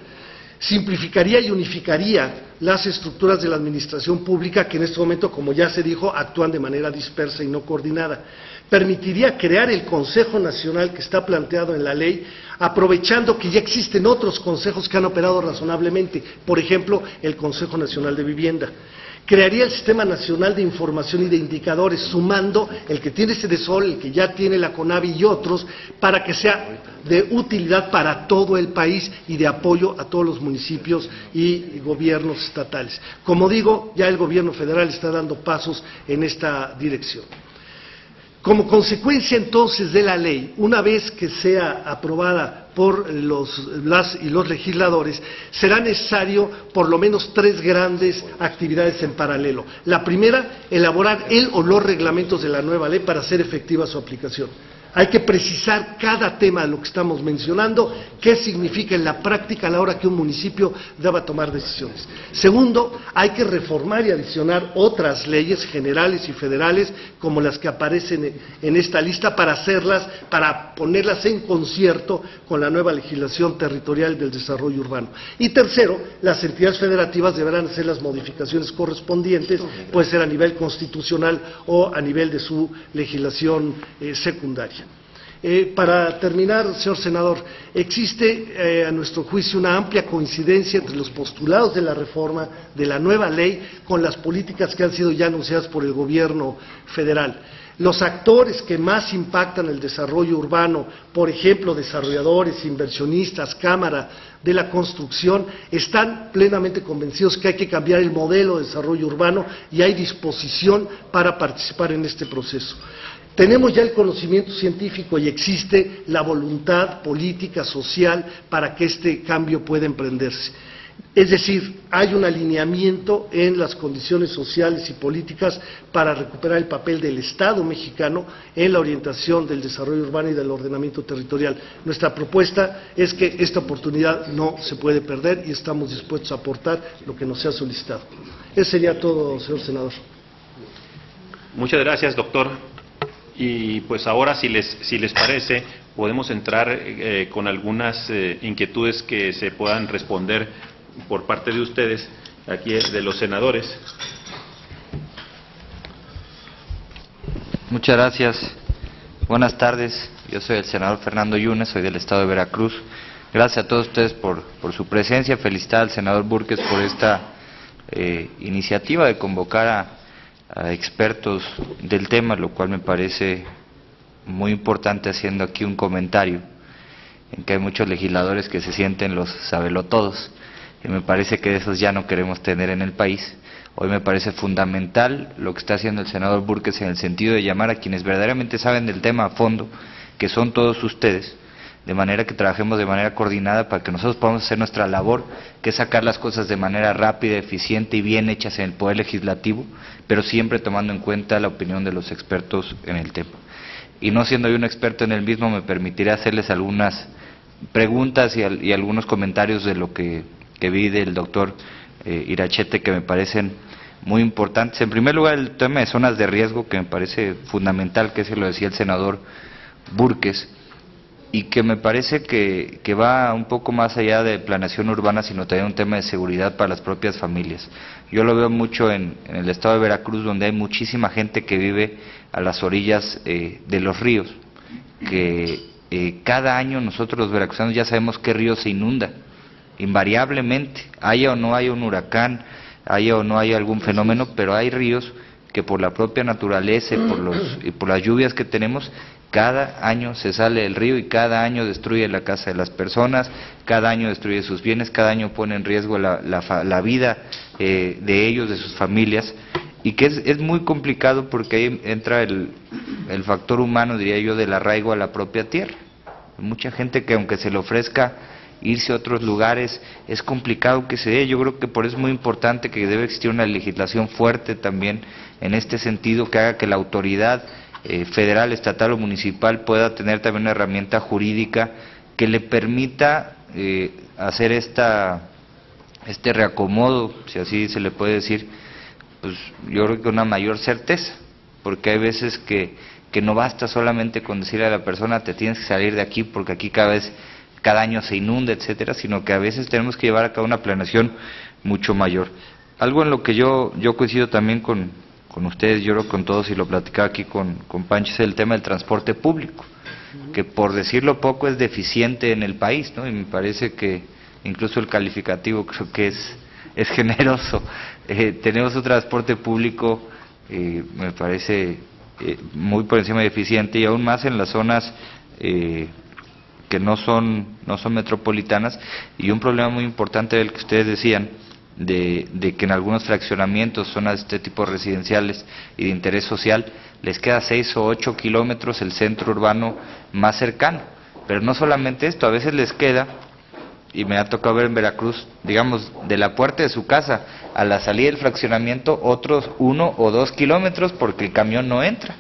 Simplificaría y unificaría las estructuras de la administración pública que en este momento, como ya se dijo, actúan de manera dispersa y no coordinada. Permitiría crear el Consejo Nacional que está planteado en la ley, aprovechando que ya existen otros consejos que han operado razonablemente, por ejemplo, el Consejo Nacional de Vivienda crearía el Sistema Nacional de Información y de Indicadores, sumando el que tiene Sol, el que ya tiene la CONAVI y otros, para que sea de utilidad para todo el país y de apoyo a todos los municipios y gobiernos estatales. Como digo, ya el gobierno federal está dando pasos en esta dirección. Como consecuencia entonces de la ley, una vez que sea aprobada por los, las y los legisladores, será necesario por lo menos tres grandes actividades en paralelo. La primera, elaborar el o los reglamentos de la nueva ley para hacer efectiva su aplicación. Hay que precisar cada tema de lo que estamos mencionando, qué significa en la práctica a la hora que un municipio deba tomar decisiones. Segundo, hay que reformar y adicionar otras leyes generales y federales como las que aparecen en esta lista para hacerlas, para ponerlas en concierto con la nueva legislación territorial del desarrollo urbano. Y tercero, las entidades federativas deberán hacer las modificaciones correspondientes, puede ser a nivel constitucional o a nivel de su legislación eh, secundaria. Eh, para terminar, señor senador, existe eh, a nuestro juicio una amplia coincidencia entre los postulados de la reforma de la nueva ley con las políticas que han sido ya anunciadas por el gobierno federal. Los actores que más impactan el desarrollo urbano, por ejemplo, desarrolladores, inversionistas, Cámara de la Construcción, están plenamente convencidos que hay que cambiar el modelo de desarrollo urbano y hay disposición para participar en este proceso. Tenemos ya el conocimiento científico y existe la voluntad política, social, para que este cambio pueda emprenderse. Es decir, hay un alineamiento en las condiciones sociales y políticas para recuperar el papel del Estado mexicano en la orientación del desarrollo urbano y del ordenamiento territorial. Nuestra propuesta es que esta oportunidad no se puede perder y estamos dispuestos a aportar lo que nos sea solicitado. Eso sería todo, señor senador. Muchas gracias, doctor. Y pues ahora, si les, si les parece, podemos entrar eh, con algunas eh, inquietudes que se puedan responder por parte de ustedes, aquí de los senadores. Muchas gracias. Buenas tardes. Yo soy el senador Fernando Yunes, soy del estado de Veracruz. Gracias a todos ustedes por, por su presencia. Felicitar al senador Burques por esta eh, iniciativa de convocar a a expertos del tema, lo cual me parece muy importante haciendo aquí un comentario en que hay muchos legisladores que se sienten los sabelotodos y me parece que de esos ya no queremos tener en el país. Hoy me parece fundamental lo que está haciendo el senador Burques en el sentido de llamar a quienes verdaderamente saben del tema a fondo, que son todos ustedes, de manera que trabajemos de manera coordinada para que nosotros podamos hacer nuestra labor, que es sacar las cosas de manera rápida, eficiente y bien hechas en el Poder Legislativo, pero siempre tomando en cuenta la opinión de los expertos en el tema. Y no siendo yo un experto en el mismo, me permitiré hacerles algunas preguntas y, algunos comentarios de lo que, vi del doctor eh, Irachete que me parecen muy importantes. En primer lugar, el tema de zonas de riesgo, que me parece fundamental, que se lo decía el senador Burques y que me parece que, va un poco más allá de planeación urbana, sino también un tema de seguridad para las propias familias. Yo lo veo mucho en, el estado de Veracruz, donde hay muchísima gente que vive a las orillas eh, de los ríos, que eh, cada año nosotros los veracruzanos ya sabemos qué río se inunda, invariablemente, haya o no haya un huracán, haya o no haya algún fenómeno, pero hay ríos que por la propia naturaleza y por, los, y por las lluvias que tenemos cada año se sale del río y cada año destruye la casa de las personas, cada año destruye sus bienes, cada año pone en riesgo la, la, vida eh, de ellos, de sus familias, y que es, es muy complicado porque ahí entra el, el, factor humano, diría yo, del arraigo a la propia tierra. Mucha gente que aunque se le ofrezca irse a otros lugares, es complicado que se dé. Yo creo que por eso es muy importante que debe existir una legislación fuerte también en este sentido que haga que la autoridad eh, federal, estatal o municipal pueda tener también una herramienta jurídica que le permita eh, hacer esta, este reacomodo, si así se le puede decir, pues yo creo que una mayor certeza, porque hay veces que, que no basta solamente con decirle a la persona te tienes que salir de aquí porque aquí cada vez, cada año se inunda, etcétera, sino que a veces tenemos que llevar a cabo una planeación mucho mayor. Algo en lo que yo, yo coincido también con, con ustedes, yo con todos y lo platicaba aquí con, con Pancho, es el tema del transporte público, que por decirlo poco es deficiente en el país, ¿no? Y me parece que incluso el calificativo creo que es, es generoso. eh, tenemos un transporte público, eh, me parece eh, muy por encima de eficiente y aún más en las zonas que no son, no son metropolitanas y un problema muy importante del que ustedes decían, de, de, que en algunos fraccionamientos, zonas de este tipo residenciales y de interés social, les queda seis o ocho kilómetros el centro urbano más cercano. Pero no solamente esto, a veces les queda y me ha tocado ver en Veracruz, digamos, de la puerta de su casa a la salida del fraccionamiento otros uno o dos kilómetros porque el camión no entra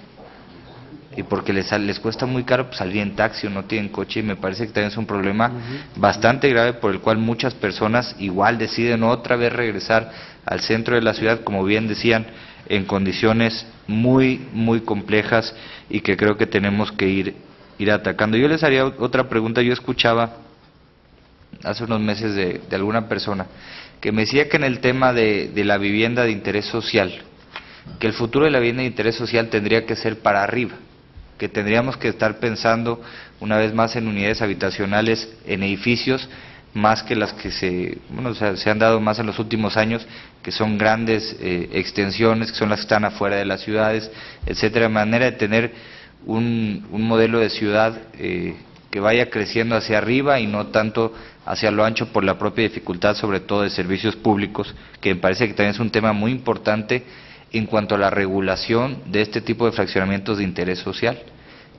y porque les, les cuesta muy caro pues, salir en taxi o no tienen coche y me parece que también es un problema bastante grave por el cual muchas personas igual deciden otra vez regresar al centro de la ciudad, como bien decían, en condiciones muy, muy complejas y que creo que tenemos que ir, ir atacando. Yo les haría otra pregunta, yo escuchaba hace unos meses de, alguna persona que me decía que en el tema de, de, la vivienda de interés social, que el futuro de la vivienda de interés social tendría que ser para arriba, que tendríamos que estar pensando una vez más en unidades habitacionales, en edificios, más que las que se, bueno, se han dado más en los últimos años, que son grandes eh, extensiones, que son las que están afuera de las ciudades, etcétera, de manera de tener un, un modelo de ciudad eh, que vaya creciendo hacia arriba y no tanto hacia lo ancho por la propia dificultad, sobre todo de servicios públicos, que me parece que también es un tema muy importante en cuanto a la regulación de este tipo de fraccionamientos de interés social,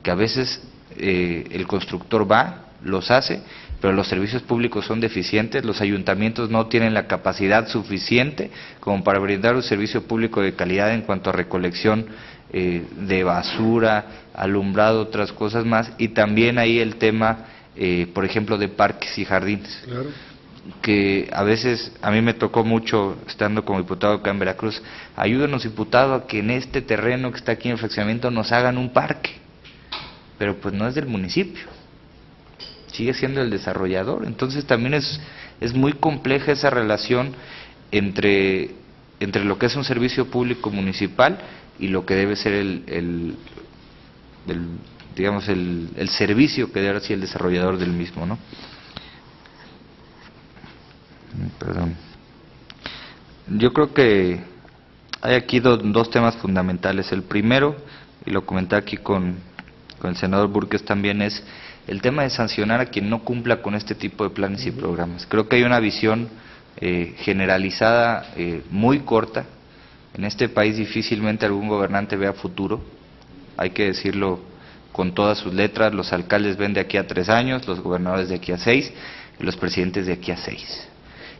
que a veces eh, el constructor va, los hace, pero los servicios públicos son deficientes, los ayuntamientos no tienen la capacidad suficiente como para brindar un servicio público de calidad en cuanto a recolección eh, de basura, alumbrado, otras cosas más, y también ahí el tema eh, por ejemplo, de parques y jardines. Que a veces, a mí me tocó mucho, estando como diputado acá en Veracruz, ayúdenos, diputado, a que en este terreno que está aquí en fraccionamiento nos hagan un parque. Pero pues no es del municipio, sigue siendo el desarrollador. Entonces también es, es muy compleja esa relación entre, entre lo que es un servicio público municipal y lo que debe ser el, el, el digamos, el, el servicio que debe ser el desarrollador del mismo, ¿no? Perdón. Yo creo que hay aquí dos temas fundamentales. El primero, y lo comenté aquí con, con el senador Burques también, es el tema de sancionar a quien no cumpla con este tipo de planes y programas. Creo que hay una visión eh, generalizada eh, muy corta. En este país difícilmente algún gobernante vea futuro, hay que decirlo con todas sus letras, los alcaldes ven de aquí a tres años, los gobernadores de aquí a seis y los presidentes de aquí a seis.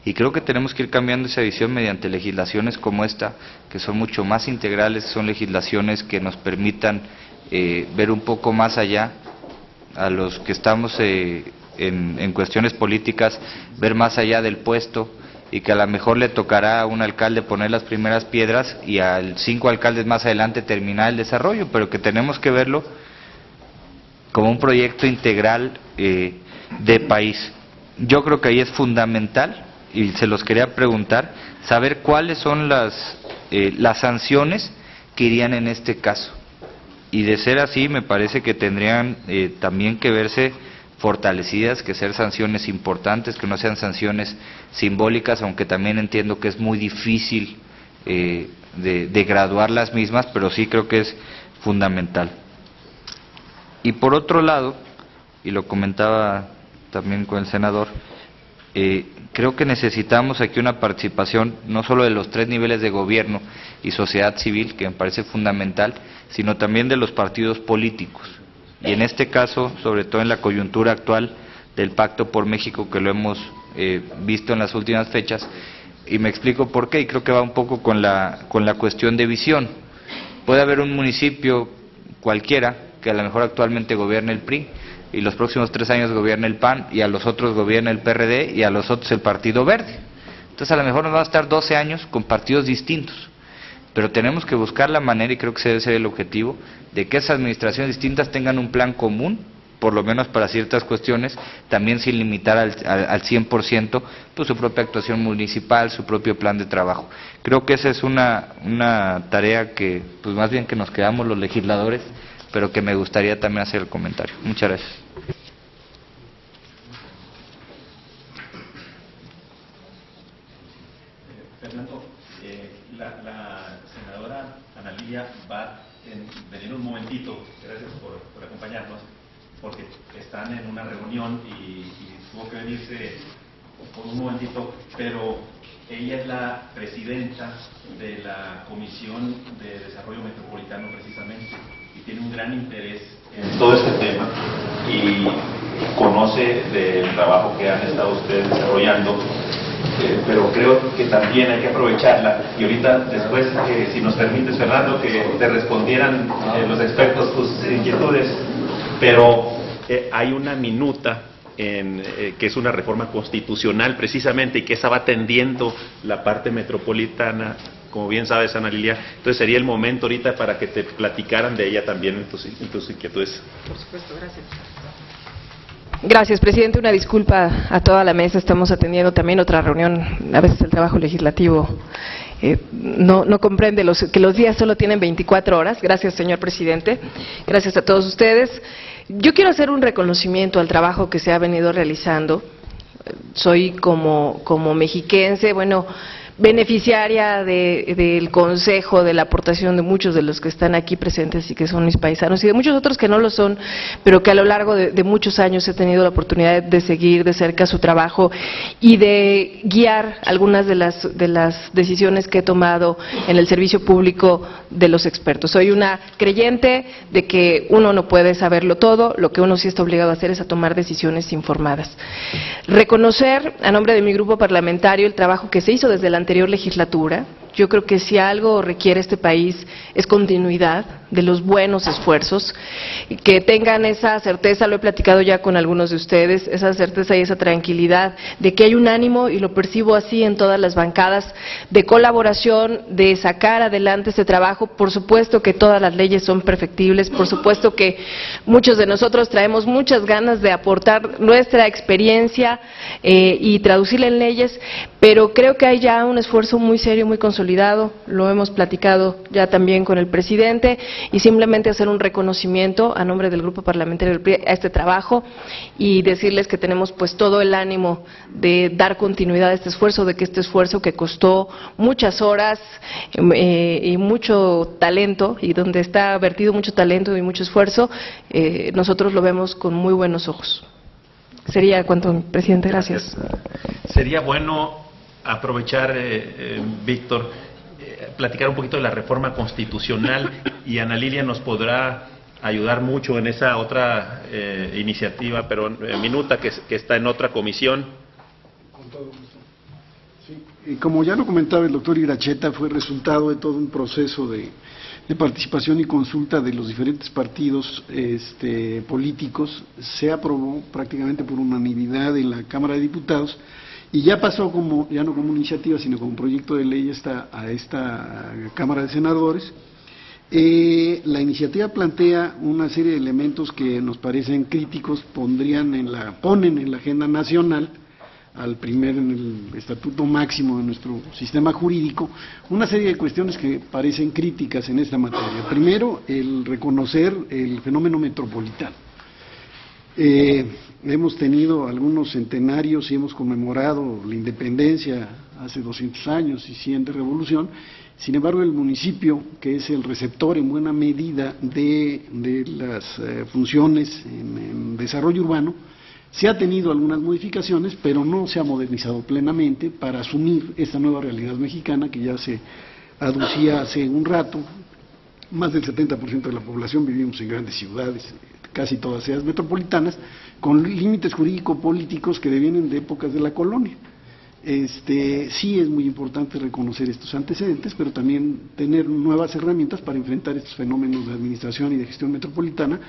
Y creo que tenemos que ir cambiando esa visión mediante legislaciones como esta, que son mucho más integrales, son legislaciones que nos permitan eh, ver un poco más allá a los que estamos eh, en, cuestiones políticas, ver más allá del puesto, y que a lo mejor le tocará a un alcalde poner las primeras piedras y a cinco alcaldes más adelante terminar el desarrollo, pero que tenemos que verlo como un proyecto integral eh, de país. Yo creo que ahí es fundamental, y se los quería preguntar, saber cuáles son las, eh, las sanciones que irían en este caso. Y de ser así, me parece que tendrían eh, también que verse fortalecidas, que ser sanciones importantes, que no sean sanciones simbólicas, aunque también entiendo que es muy difícil de, de graduar las mismas, pero sí creo que es fundamental. Y por otro lado, y lo comentaba también con el senador, eh, creo que necesitamos aquí una participación no solo de los tres niveles de gobierno y sociedad civil, que me parece fundamental, sino también de los partidos políticos. Y en este caso, sobre todo en la coyuntura actual del Pacto por México, que lo hemos eh, visto en las últimas fechas, y me explico por qué, y creo que va un poco con la, con la cuestión de visión. Puede haber un municipio cualquiera que a lo mejor actualmente gobierna el PRI y los próximos tres años gobierna el PAN y a los otros gobierna el PRD y a los otros el Partido Verde. Entonces a lo mejor nos va a estar 12 años con partidos distintos, pero tenemos que buscar la manera, y creo que ese debe ser el objetivo, de que esas administraciones distintas tengan un plan común, por lo menos para ciertas cuestiones, también sin limitar al, al, 100% pues, su propia actuación municipal, su propio plan de trabajo. Creo que esa es una, una tarea que, pues más bien que nos quedamos los legisladores, pero que me gustaría también hacer el comentario. Muchas gracias. Fernando, eh, la, senadora Ana Lilia va en venir un momentito, gracias por, acompañarnos, porque están en una reunión y, tuvo que venirse por un momentito, pero ella es la presidenta de la Comisión de Desarrollo Metropolitano precisamente y tiene un gran interés en todo este tema y conoce del trabajo que han estado ustedes desarrollando eh, pero creo que también hay que aprovecharla. Y ahorita, después, eh, si nos permites, Fernando, que te respondieran eh, los expertos tus inquietudes, pero hay una minuta en, que es una reforma constitucional precisamente y que esa va atendiendo la parte metropolitana, como bien sabes, Ana Lilia. Entonces sería el momento ahorita para que te platicaran de ella también en tus, en tus inquietudes. Por supuesto, gracias. Gracias, presidente. Una disculpa a toda la mesa. Estamos atendiendo también otra reunión. A veces el trabajo legislativo eh, no, comprende los, que los días solo tienen 24 horas. Gracias, señor presidente. Gracias a todos ustedes. Yo quiero hacer un reconocimiento al trabajo que se ha venido realizando. Soy como, como mexiquense, bueno, beneficiaria del consejo, de la aportación de muchos de los que están aquí presentes y que son mis paisanos y de muchos otros que no lo son, pero que a lo largo de, muchos años he tenido la oportunidad de seguir de cerca su trabajo y de guiar algunas de las, de las decisiones que he tomado en el servicio público de los expertos. Soy una creyente de que uno no puede saberlo todo, lo que uno sí está obligado a hacer es a tomar decisiones informadas. Reconocer, a nombre de mi grupo parlamentario, el trabajo que se hizo desde la anterior legislatura, yo creo que si algo requiere este país es continuidad de los buenos esfuerzos, que tengan esa certeza, lo he platicado ya con algunos de ustedes, esa certeza y esa tranquilidad de que hay un ánimo, y lo percibo así en todas las bancadas, de colaboración, de sacar adelante este trabajo. Por supuesto que todas las leyes son perfectibles, por supuesto que muchos de nosotros traemos muchas ganas de aportar nuestra experiencia eh, y traducirla en leyes, pero creo que hay ya un esfuerzo muy serio, muy consolidado lo hemos platicado ya también con el presidente, y simplemente hacer un reconocimiento a nombre del Grupo Parlamentario del PRI a este trabajo y decirles que tenemos pues todo el ánimo de dar continuidad a este esfuerzo, de que este esfuerzo que costó muchas horas eh, y mucho talento, y donde está vertido mucho talento y mucho esfuerzo, eh, nosotros lo vemos con muy buenos ojos. Sería cuanto, presidente. Gracias. Sería bueno aprovechar, eh, eh, Víctor, platicar un poquito de la reforma constitucional y Ana Lilia nos podrá ayudar mucho en esa otra iniciativa, pero minuta que, que, está en otra comisión. Sí. como ya lo comentaba el doctor Iracheta, fue resultado de todo un proceso de, de participación y consulta de los diferentes partidos este, políticos. Se aprobó prácticamente por unanimidad en la Cámara de Diputados y ya pasó como, ya no como iniciativa, sino como proyecto de ley a esta Cámara de Senadores. Eh, la iniciativa plantea una serie de elementos que nos parecen críticos, pondrían en la, ponen en la agenda nacional, al primer, en el estatuto máximo de nuestro sistema jurídico, una serie de cuestiones que parecen críticas en esta materia. Primero, el reconocer el fenómeno metropolitano. Eh, hemos tenido algunos centenarios y hemos conmemorado la independencia hace 200 años y 100 de revolución. Sin embargo, el municipio, que es el receptor en buena medida de, las eh, funciones en, desarrollo urbano, se ha tenido algunas modificaciones, pero no se ha modernizado plenamente para asumir esta nueva realidad mexicana que ya se aducía hace un rato. Más del 70% de la población vivimos en grandes ciudades, casi todas ellas metropolitanas, con límites jurídico-políticos que devienen de épocas de la colonia. Este, sí es muy importante reconocer estos antecedentes, pero también tener nuevas herramientas para enfrentar estos fenómenos de administración y de gestión metropolitana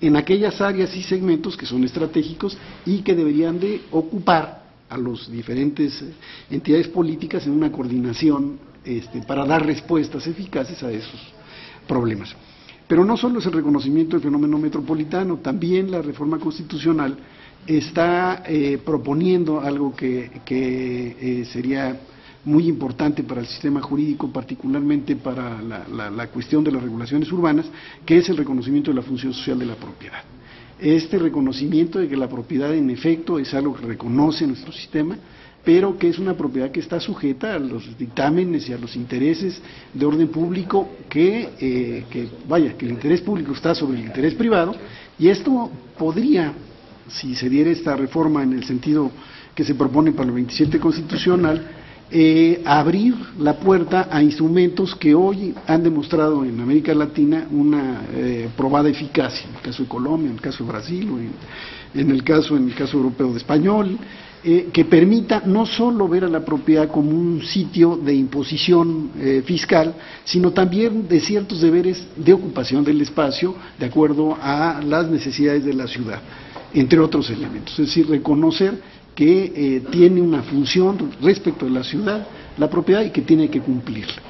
en aquellas áreas y segmentos que son estratégicos y que deberían de ocupar a las diferentes entidades políticas en una coordinación este, para dar respuestas eficaces a esos problemas. Pero no solo es el reconocimiento del fenómeno metropolitano, también la reforma constitucional está eh, proponiendo algo que, eh, sería muy importante para el sistema jurídico, particularmente para la, cuestión de las regulaciones urbanas, que es el reconocimiento de la función social de la propiedad. este reconocimiento de que la propiedad en efecto es algo que reconoce nuestro sistema, pero que es una propiedad que está sujeta a los dictámenes y a los intereses de orden público que, eh, que, vaya, que el interés público está sobre el interés privado y esto podría, si se diera esta reforma en el sentido que se propone para el 27 constitucional, eh, abrir la puerta a instrumentos que hoy han demostrado en América Latina una eh, probada eficacia, en el caso de Colombia, en el caso de Brasil, o en, el caso en el caso europeo de español, eh, que permita no solo ver a la propiedad como un sitio de imposición fiscal, sino también de ciertos deberes de ocupación del espacio de acuerdo a las necesidades de la ciudad, entre otros elementos. Es decir, reconocer que eh, tiene una función respecto de la ciudad, la propiedad y que tiene que cumplirla.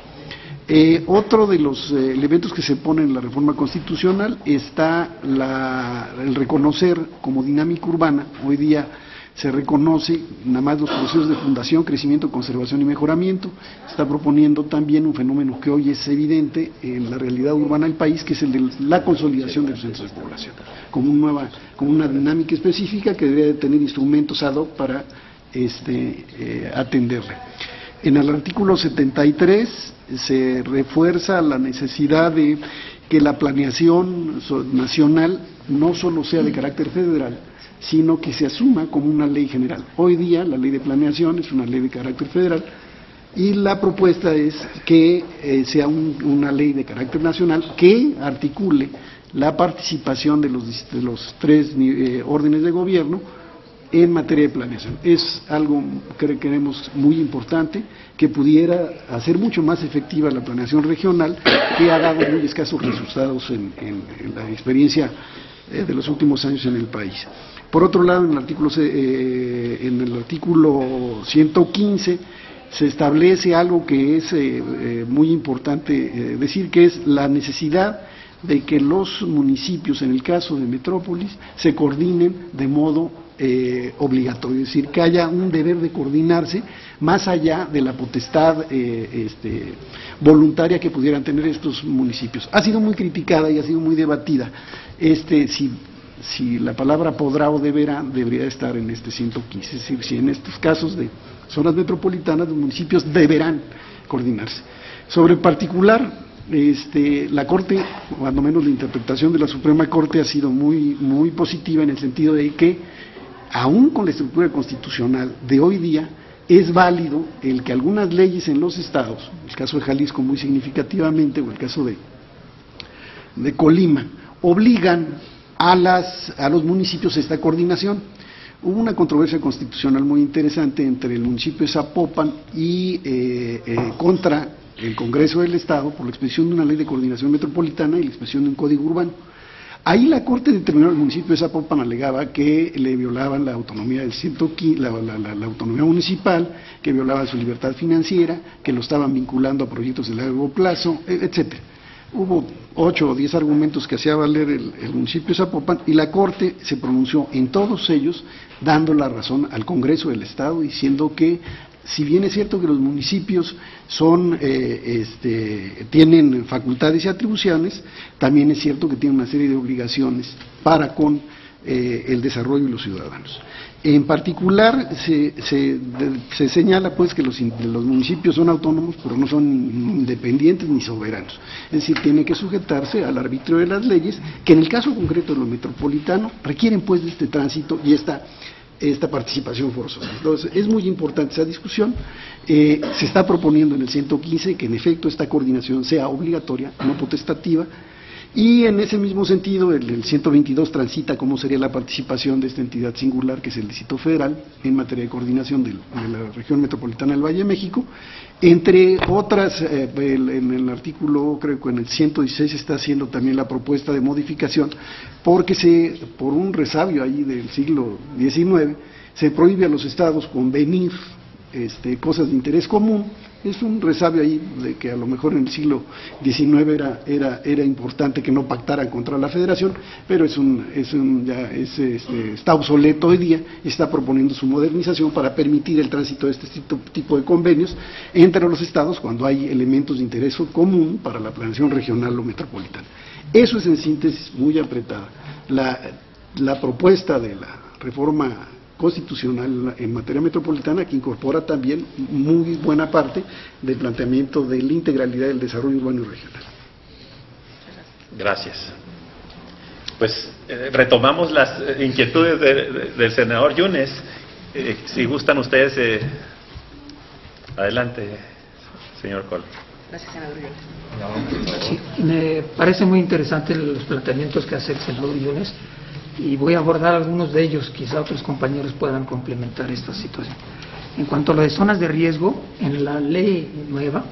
Eh, otro de los eh, elementos que se pone en la reforma constitucional está el reconocer como dinámica urbana, hoy día se reconoce nada más los procesos de fundación, crecimiento, conservación y mejoramiento. Está proponiendo también un fenómeno que hoy es evidente en la realidad urbana del país, que es el de la consolidación de los centros de población, como, una dinámica específica que debería tener instrumentos ad hoc para este, eh, atenderle. En el artículo 73 se refuerza la necesidad de que la planeación nacional no solo sea de carácter federal, sino que se asuma como una ley general. Hoy día la ley de planeación es una ley de carácter federal y la propuesta es que eh, sea una ley de carácter nacional que articule la participación de los, de los tres eh, órdenes de gobierno en materia de planeación. Es algo que creemos muy importante, que pudiera hacer mucho más efectiva la planeación regional, que ha dado muy escasos resultados en, la experiencia eh, de los últimos años en el país. Por otro lado, en el artículo, eh, en el artículo 115 se establece algo que es eh, eh, muy importante decir, que es la necesidad de que los municipios, en el caso de Metrópolis, se coordinen de modo obligatorio, es decir, que haya un deber de coordinarse más allá de la potestad este, voluntaria que pudieran tener estos municipios. Ha sido muy criticada y ha sido muy debatida este, si si la palabra podrá o deberá debería estar en este 115, es decir, si en estos casos de zonas metropolitanas los municipios deberán coordinarse. Sobre particular, este, la Corte, cuando menos la interpretación de la Suprema Corte ha sido muy, muy positiva en el sentido de que, aún con la estructura constitucional de hoy día, es válido el que algunas leyes en los estados, el caso de Jalisco muy significativamente, o el caso de, de Colima, obligan a, las, a los municipios esta coordinación. Hubo una controversia constitucional muy interesante entre el municipio de Zapopan y eh, eh, contra el Congreso del Estado por la expedición de una ley de coordinación metropolitana y la expedición de un código urbano. Ahí la Corte determinó, el municipio de Zapopan alegaba que le violaban la autonomía del la, la, autonomía municipal, que violaban su libertad financiera, que lo estaban vinculando a proyectos de largo plazo, etcétera hubo ocho o diez argumentos que hacía valer el, municipio de Zapopan y la Corte se pronunció en todos ellos dando la razón al Congreso del Estado diciendo que si bien es cierto que los municipios son, eh, este, tienen facultades y atribuciones, también es cierto que tienen una serie de obligaciones para con eh, el desarrollo de los ciudadanos. En particular, se, se, señala pues que los, municipios son autónomos, pero no son independientes ni soberanos. Es decir, tienen que sujetarse al arbitrio de las leyes, que en el caso concreto de lo metropolitano requieren pues este tránsito y esta, esta participación forzosa. Entonces, es muy importante esa discusión. Eh, se está proponiendo en el 115 que en efecto esta coordinación sea obligatoria, no potestativa, y en ese mismo sentido, el, 122 transita cómo sería la participación de esta entidad singular, que es el Distrito Federal, en materia de coordinación de la región metropolitana del Valle de México. Entre otras, eh, en el artículo, creo que en el 116 está haciendo también la propuesta de modificación, porque se, por un resabio ahí del siglo XIX, se prohíbe a los estados convenir este, cosas de interés común es un resabio ahí de que a lo mejor en el siglo XIX era, era, importante que no pactaran contra la federación, pero es un, es un ya este, está obsoleto hoy día está proponiendo su modernización para permitir el tránsito de este tipo de convenios entre los estados cuando hay elementos de interés común para la planeación regional o metropolitana. Eso es en síntesis muy apretada. La propuesta de la reforma constitucional en materia metropolitana que incorpora también muy buena parte del planteamiento de la integralidad del desarrollo urbano y regional. Gracias. Pues eh, retomamos las eh, inquietudes del senador Yunes. Eh, si gustan ustedes, adelante, señor Col. Gracias, senador Sí, me parece muy interesante los planteamientos que hace el senador Yunes y voy a abordar algunos de ellos, quizá otros compañeros puedan complementar esta situación. En cuanto a las zonas de riesgo, en la ley nueva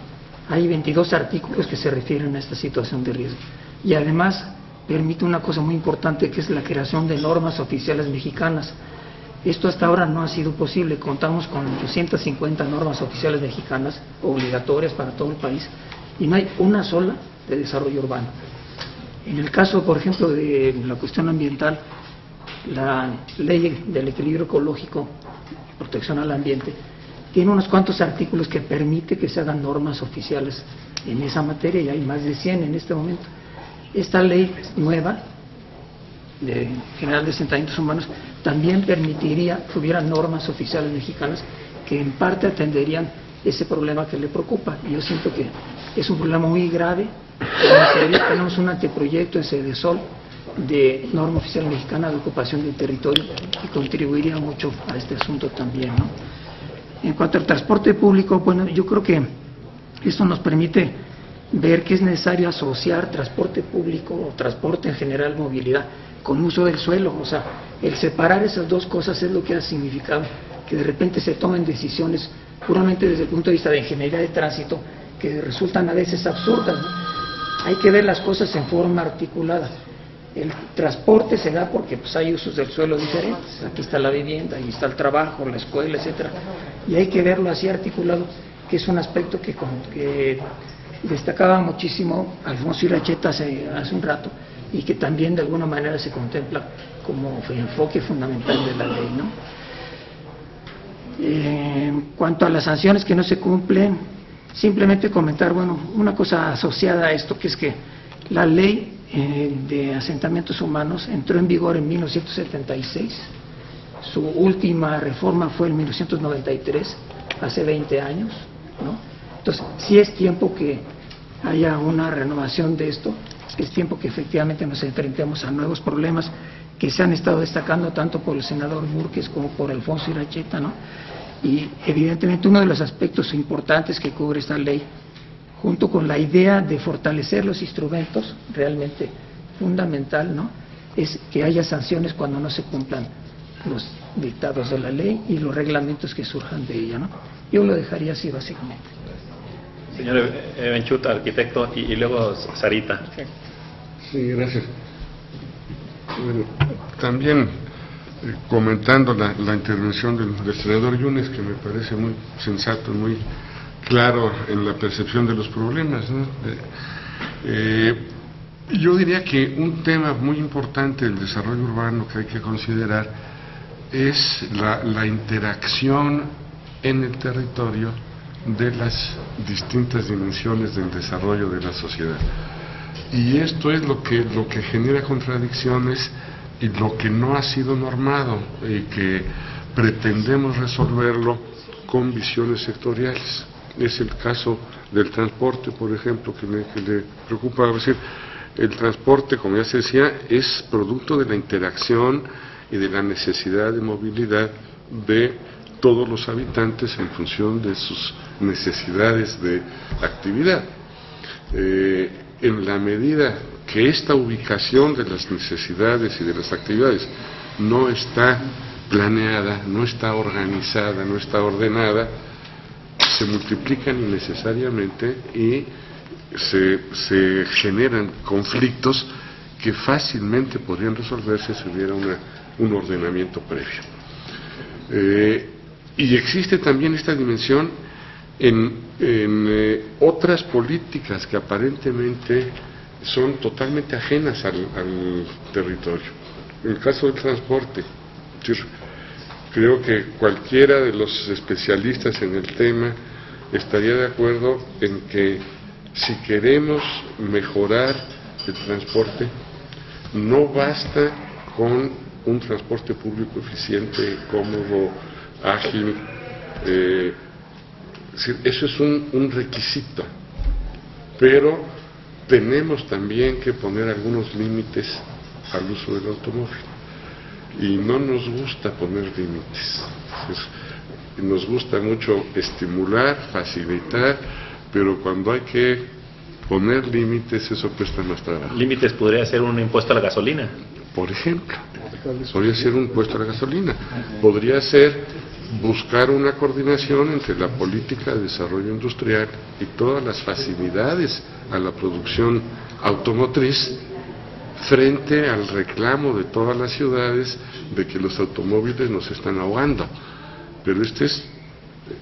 hay 22 artículos que se refieren a esta situación de riesgo y además permite una cosa muy importante que es la creación de normas oficiales mexicanas. Esto hasta ahora no ha sido posible, contamos con 250 normas oficiales mexicanas obligatorias para todo el país y no hay una sola de desarrollo urbano. En el caso, por ejemplo, de la cuestión ambiental, la ley del equilibrio ecológico, protección al ambiente, tiene unos cuantos artículos que permite que se hagan normas oficiales en esa materia y hay más de 100 en este momento. Esta ley nueva de General de Asentamientos Humanos también permitiría que hubiera normas oficiales mexicanas que en parte atenderían ese problema que le preocupa. Yo siento que es un problema muy grave tenemos un anteproyecto en Sol de norma oficial mexicana de ocupación del territorio que contribuiría mucho a este asunto también. En cuanto al transporte público, bueno, yo creo que esto nos permite ver que es necesario asociar transporte público o transporte en general, movilidad, con uso del suelo. O sea, el separar esas dos cosas es lo que ha significado que de repente se tomen decisiones puramente desde el punto de vista de ingeniería de tránsito que resultan a veces absurdas. Hay que ver las cosas en forma articulada. El transporte se da porque pues, hay usos del suelo diferentes. Aquí está la vivienda, ahí está el trabajo, la escuela, etcétera. Y hay que verlo así articulado, que es un aspecto que, que destacaba muchísimo Alfonso Iracheta hace, hace un rato y que también de alguna manera se contempla como enfoque fundamental de la ley. ¿no? Eh, en cuanto a las sanciones que no se cumplen, Simplemente comentar, bueno, una cosa asociada a esto, que es que la ley eh, de asentamientos humanos entró en vigor en 1976, su última reforma fue en 1993, hace 20 años. Entonces, sí es tiempo que haya una renovación de esto, es tiempo que efectivamente nos enfrentemos a nuevos problemas que se han estado destacando tanto por el senador Burques como por Alfonso Iracheta, ¿no? Y evidentemente uno de los aspectos importantes que cubre esta ley, junto con la idea de fortalecer los instrumentos, realmente fundamental, ¿no? es que haya sanciones cuando no se cumplan los dictados de la ley y los reglamentos que surjan de ella. ¿no? Yo lo dejaría así básicamente. Señor Benchuta, arquitecto, y, luego Sarita. Sí, gracias. también comentando la, intervención del, senador Yunes, que me parece muy sensato, muy claro en la percepción de los problemas. Eh, yo diría que un tema muy importante del desarrollo urbano que hay que considerar es la, la interacción en el territorio de las distintas dimensiones del desarrollo de la sociedad. Y esto es lo que, lo que genera contradicciones y lo que no ha sido normado y que pretendemos resolverlo con visiones sectoriales. Es el caso del transporte, por ejemplo, que, me, preocupa decir, el transporte, como ya se decía, es producto de la interacción y de la necesidad de movilidad de todos los habitantes en función de sus necesidades de actividad. Eh, en la medida que esta ubicación de las necesidades y de las actividades no está planeada, no está organizada, no está ordenada, se multiplican innecesariamente y se, generan conflictos que fácilmente podrían resolverse si hubiera un ordenamiento previo. Eh, y existe también esta dimensión en, eh, otras políticas que aparentemente son totalmente ajenas al, territorio. En el caso del transporte, creo que cualquiera de los especialistas en el tema estaría de acuerdo en que si queremos mejorar el transporte, no basta con un transporte público eficiente, cómodo, ágil. eh, eso es un, un requisito, pero tenemos también que poner algunos límites al uso del automóvil. Y no nos gusta poner límites. Es- nos gusta mucho estimular, facilitar, pero cuando hay que poner límites, eso cuesta más trabajo. Límites podría ser un impuesto a la gasolina. Por ejemplo, podría ser un impuesto a la gasolina, podría ser buscar una coordinación entre la política de desarrollo industrial y todas las facilidades a la producción automotriz frente al reclamo de todas las ciudades de que los automóviles nos están ahogando. Pero este es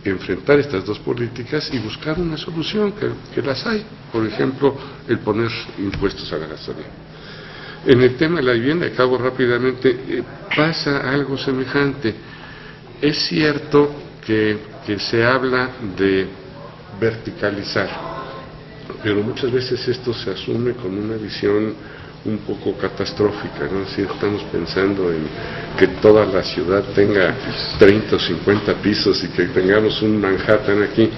enfrentar estas dos políticas y buscar una solución, que, las hay. Por ejemplo, el poner impuestos a la gasolina. En el tema de la vivienda, acabo rápidamente, eh, pasa algo semejante. Es cierto que, se habla de verticalizar, pero muchas veces esto se asume con una visión un poco catastrófica, ¿no? Si estamos pensando en que toda la ciudad tenga 30 o 50 pisos y que tengamos un Manhattan aquí.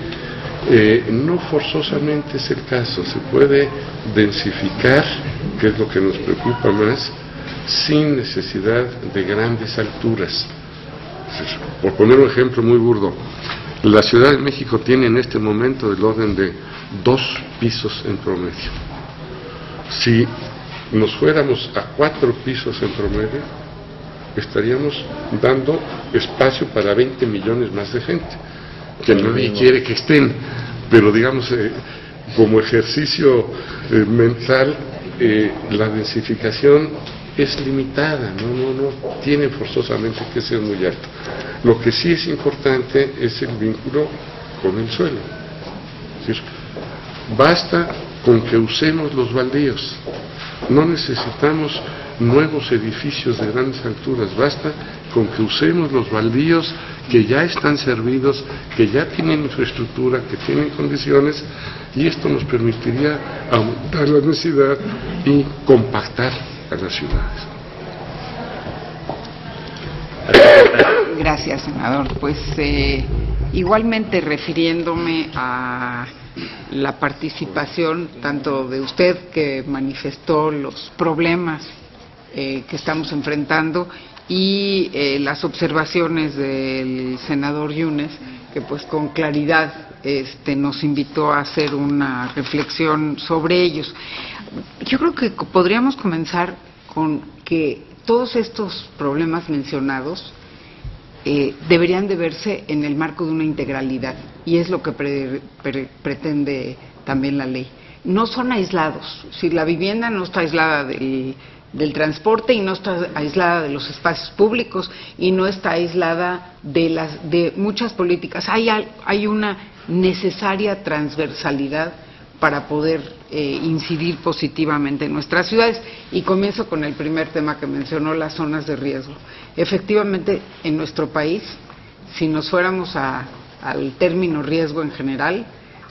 Eh, no forzosamente es el caso, se puede densificar, que es lo que nos preocupa más, sin necesidad de grandes alturas. Por poner un ejemplo muy burdo, la Ciudad de México tiene en este momento del orden de dos pisos en promedio. Si nos fuéramos a cuatro pisos en promedio, estaríamos dando espacio para 20 millones más de gente, que nadie quiere que estén, pero digamos, eh, como ejercicio eh, mental, eh, la densificación es limitada, no, no, no tiene forzosamente que ser muy alta. Lo que sí es importante es el vínculo con el suelo. Basta con que usemos los baldíos. No necesitamos nuevos edificios de grandes alturas, basta con que usemos los baldíos que ya están servidos, que ya tienen infraestructura, que tienen condiciones, y esto nos permitiría aumentar la densidad y compactar a las ciudades. Gracias, senador. Pues eh, igualmente refiriéndome a la participación tanto de usted que manifestó los problemas eh, que estamos enfrentando y eh, las observaciones del senador Yunes, que pues con claridad este, nos invitó a hacer una reflexión sobre ellos. Yo creo que podríamos comenzar con que todos estos problemas mencionados eh, deberían de verse en el marco de una integralidad y es lo que pre- pre- pretende también la ley. No son aislados. Si la vivienda no está aislada del, transporte y no está aislada de los espacios públicos y no está aislada de las de muchas políticas. Hay hay una necesaria transversalidad para poder eh, incidir positivamente en nuestras ciudades. Y comienzo con el primer tema que mencionó, las zonas de riesgo. Efectivamente, en nuestro país, si nos fuéramos a- al término riesgo en general,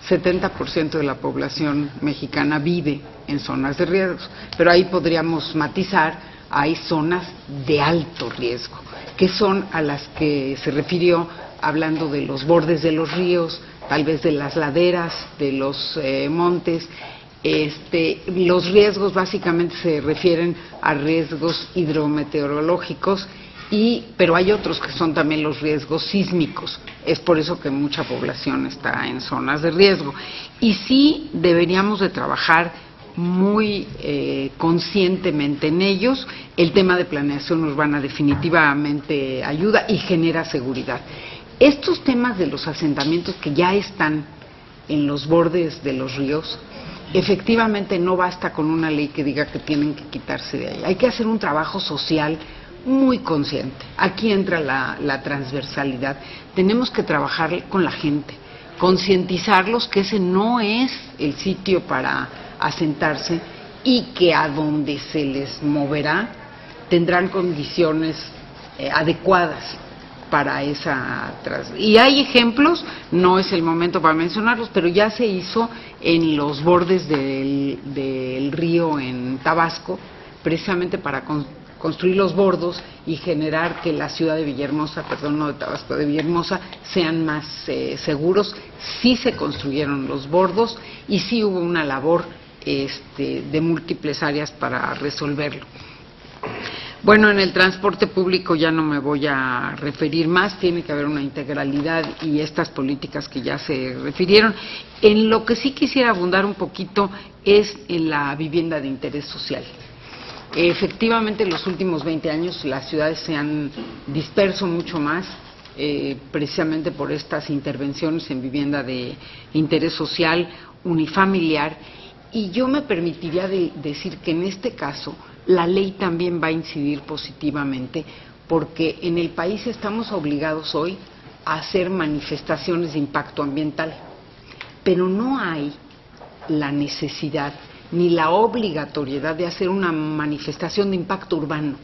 70% de la población mexicana vive en zonas de riesgo, pero ahí podríamos matizar, hay zonas de alto riesgo, que son a las que se refirió hablando de los bordes de los ríos, tal vez de las laderas, de los eh, montes. Este, los riesgos básicamente se refieren a riesgos hidrometeorológicos y, pero hay otros que son también los riesgos sísmicos. Es por eso que mucha población está en zonas de riesgo. Y sí deberíamos de trabajar muy eh, conscientemente en ellos. El tema de planeación urbana definitivamente ayuda y genera seguridad. Estos temas de los asentamientos que ya están en los bordes de los ríos, efectivamente no basta con una ley que diga que tienen que quitarse de ahí. Hay que hacer un trabajo social muy consciente. Aquí entra la, transversalidad. Tenemos que trabajar con la gente, concientizarlos que ese no es el sitio para asentarse y que a donde se les moverá tendrán condiciones eh, adecuadas para esa y hay ejemplos no es el momento para mencionarlos pero ya se hizo en los bordes del, del río en Tabasco precisamente para con- construir los bordos y generar que la ciudad de Villahermosa, perdón, no de Tabasco, de Villahermosa, sean más eh, seguros. Sí se construyeron los bordos y sí hubo una labor este, de múltiples áreas para resolverlo. Bueno, en el transporte público ya no me voy a referir más, tiene que haber una integralidad y estas políticas que ya se refirieron. En lo que sí quisiera abundar un poquito es en la vivienda de interés social. Efectivamente, en los últimos 20 años las ciudades se han disperso mucho más, eh, precisamente por estas intervenciones en vivienda de interés social, unifamiliar, y yo me permitiría decir que en este caso la ley también va a incidir positivamente porque en el país estamos obligados hoy a hacer manifestaciones de impacto ambiental, pero no hay la necesidad ni la obligatoriedad de hacer una manifestación de impacto urbano,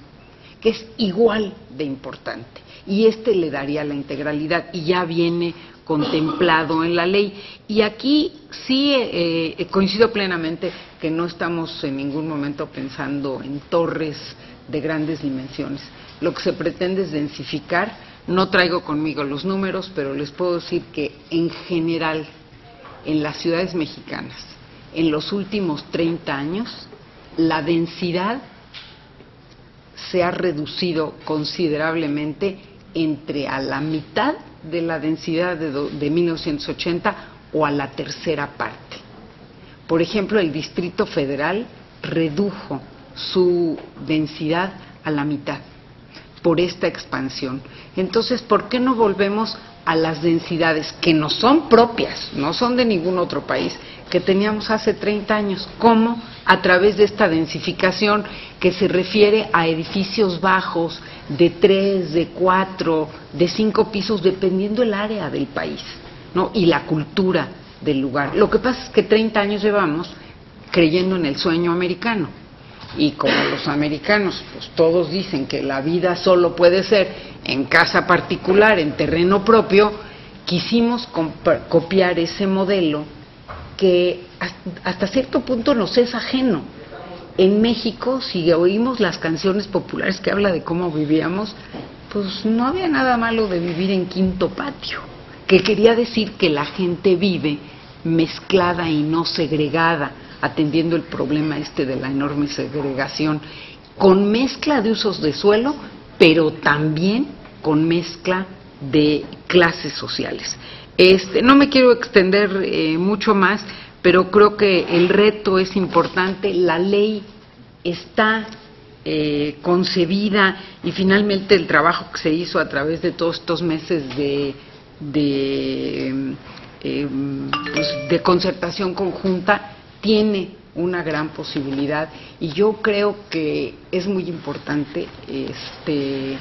que es igual de importante. Y este le daría la integralidad y ya viene contemplado en la ley. Y aquí sí eh, eh, coincido plenamente que no estamos en ningún momento pensando en torres de grandes dimensiones. Lo que se pretende es densificar. No traigo conmigo los números, pero les puedo decir que en general en las ciudades mexicanas, en los últimos 30 años, la densidad se ha reducido considerablemente entre a la mitad de la densidad de, de 1980 o a la tercera parte. Por ejemplo, el Distrito Federal redujo su densidad a la mitad por esta expansión. Entonces, ¿por qué no volvemos a las densidades que no son propias, no son de ningún otro país, que teníamos hace 30 años? ¿Cómo? A través de esta densificación que se refiere a edificios bajos de tres, de cuatro, de cinco pisos, dependiendo el área del país, ¿no? Y la cultura del lugar. Lo que pasa es que 30 años llevamos creyendo en el sueño americano. Y como los americanos, pues todos dicen que la vida solo puede ser en casa particular, en terreno propio, quisimos copiar ese modelo que hasta cierto punto nos es ajeno. En México, si oímos las canciones populares que habla de cómo vivíamos, pues no había nada malo de vivir en quinto patio que quería decir que la gente vive mezclada y no segregada, atendiendo el problema este de la enorme segregación, con mezcla de usos de suelo, pero también con mezcla de clases sociales. Este, no me quiero extender eh, mucho más, pero creo que el reto es importante, la ley está eh, concebida y finalmente el trabajo que se hizo a través de todos estos meses de de, eh, pues, de concertación conjunta tiene una gran posibilidad y yo creo que es muy importante este,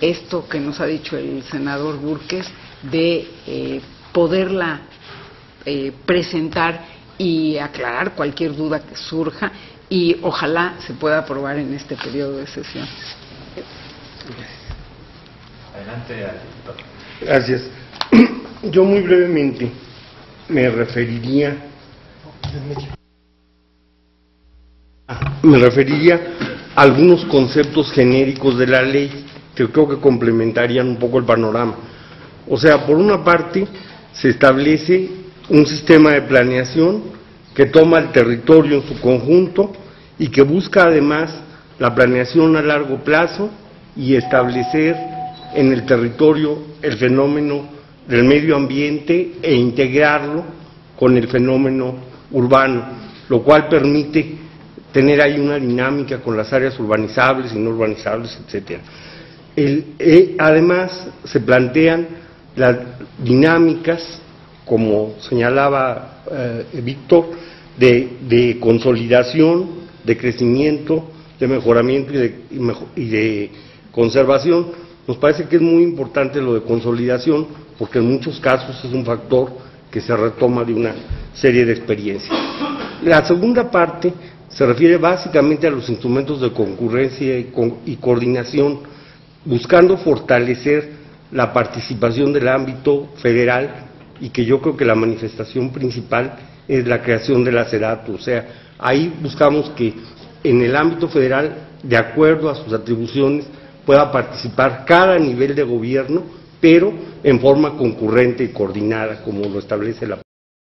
esto que nos ha dicho el senador Burques de eh, poderla eh, presentar y aclarar cualquier duda que surja y ojalá se pueda aprobar en este periodo de sesión. Adelante, Gracias. Yo muy brevemente me referiría me referiría a algunos conceptos genéricos de la ley que creo que complementarían un poco el panorama. O sea, por una parte se establece un sistema de planeación que toma el territorio en su conjunto y que busca además la planeación a largo plazo y establecer en el territorio el fenómeno del medio ambiente e integrarlo con el fenómeno urbano, lo cual permite tener ahí una dinámica con las áreas urbanizables y no urbanizables, etcétera. Eh, además, se plantean las dinámicas, como señalaba eh, Víctor, de, consolidación, de crecimiento, de mejoramiento y de conservación. Nos parece que es muy importante lo de consolidación porque en muchos casos es un factor que se retoma de una serie de experiencias. La segunda parte se refiere básicamente a los instrumentos de concurrencia y, coordinación, buscando fortalecer la participación del ámbito federal y que yo creo que la manifestación principal es la creación de la SEDATU. O sea, ahí buscamos que en el ámbito federal, de acuerdo a sus atribuciones, pueda participar cada nivel de gobierno, pero en forma concurrente y coordinada, como lo establece la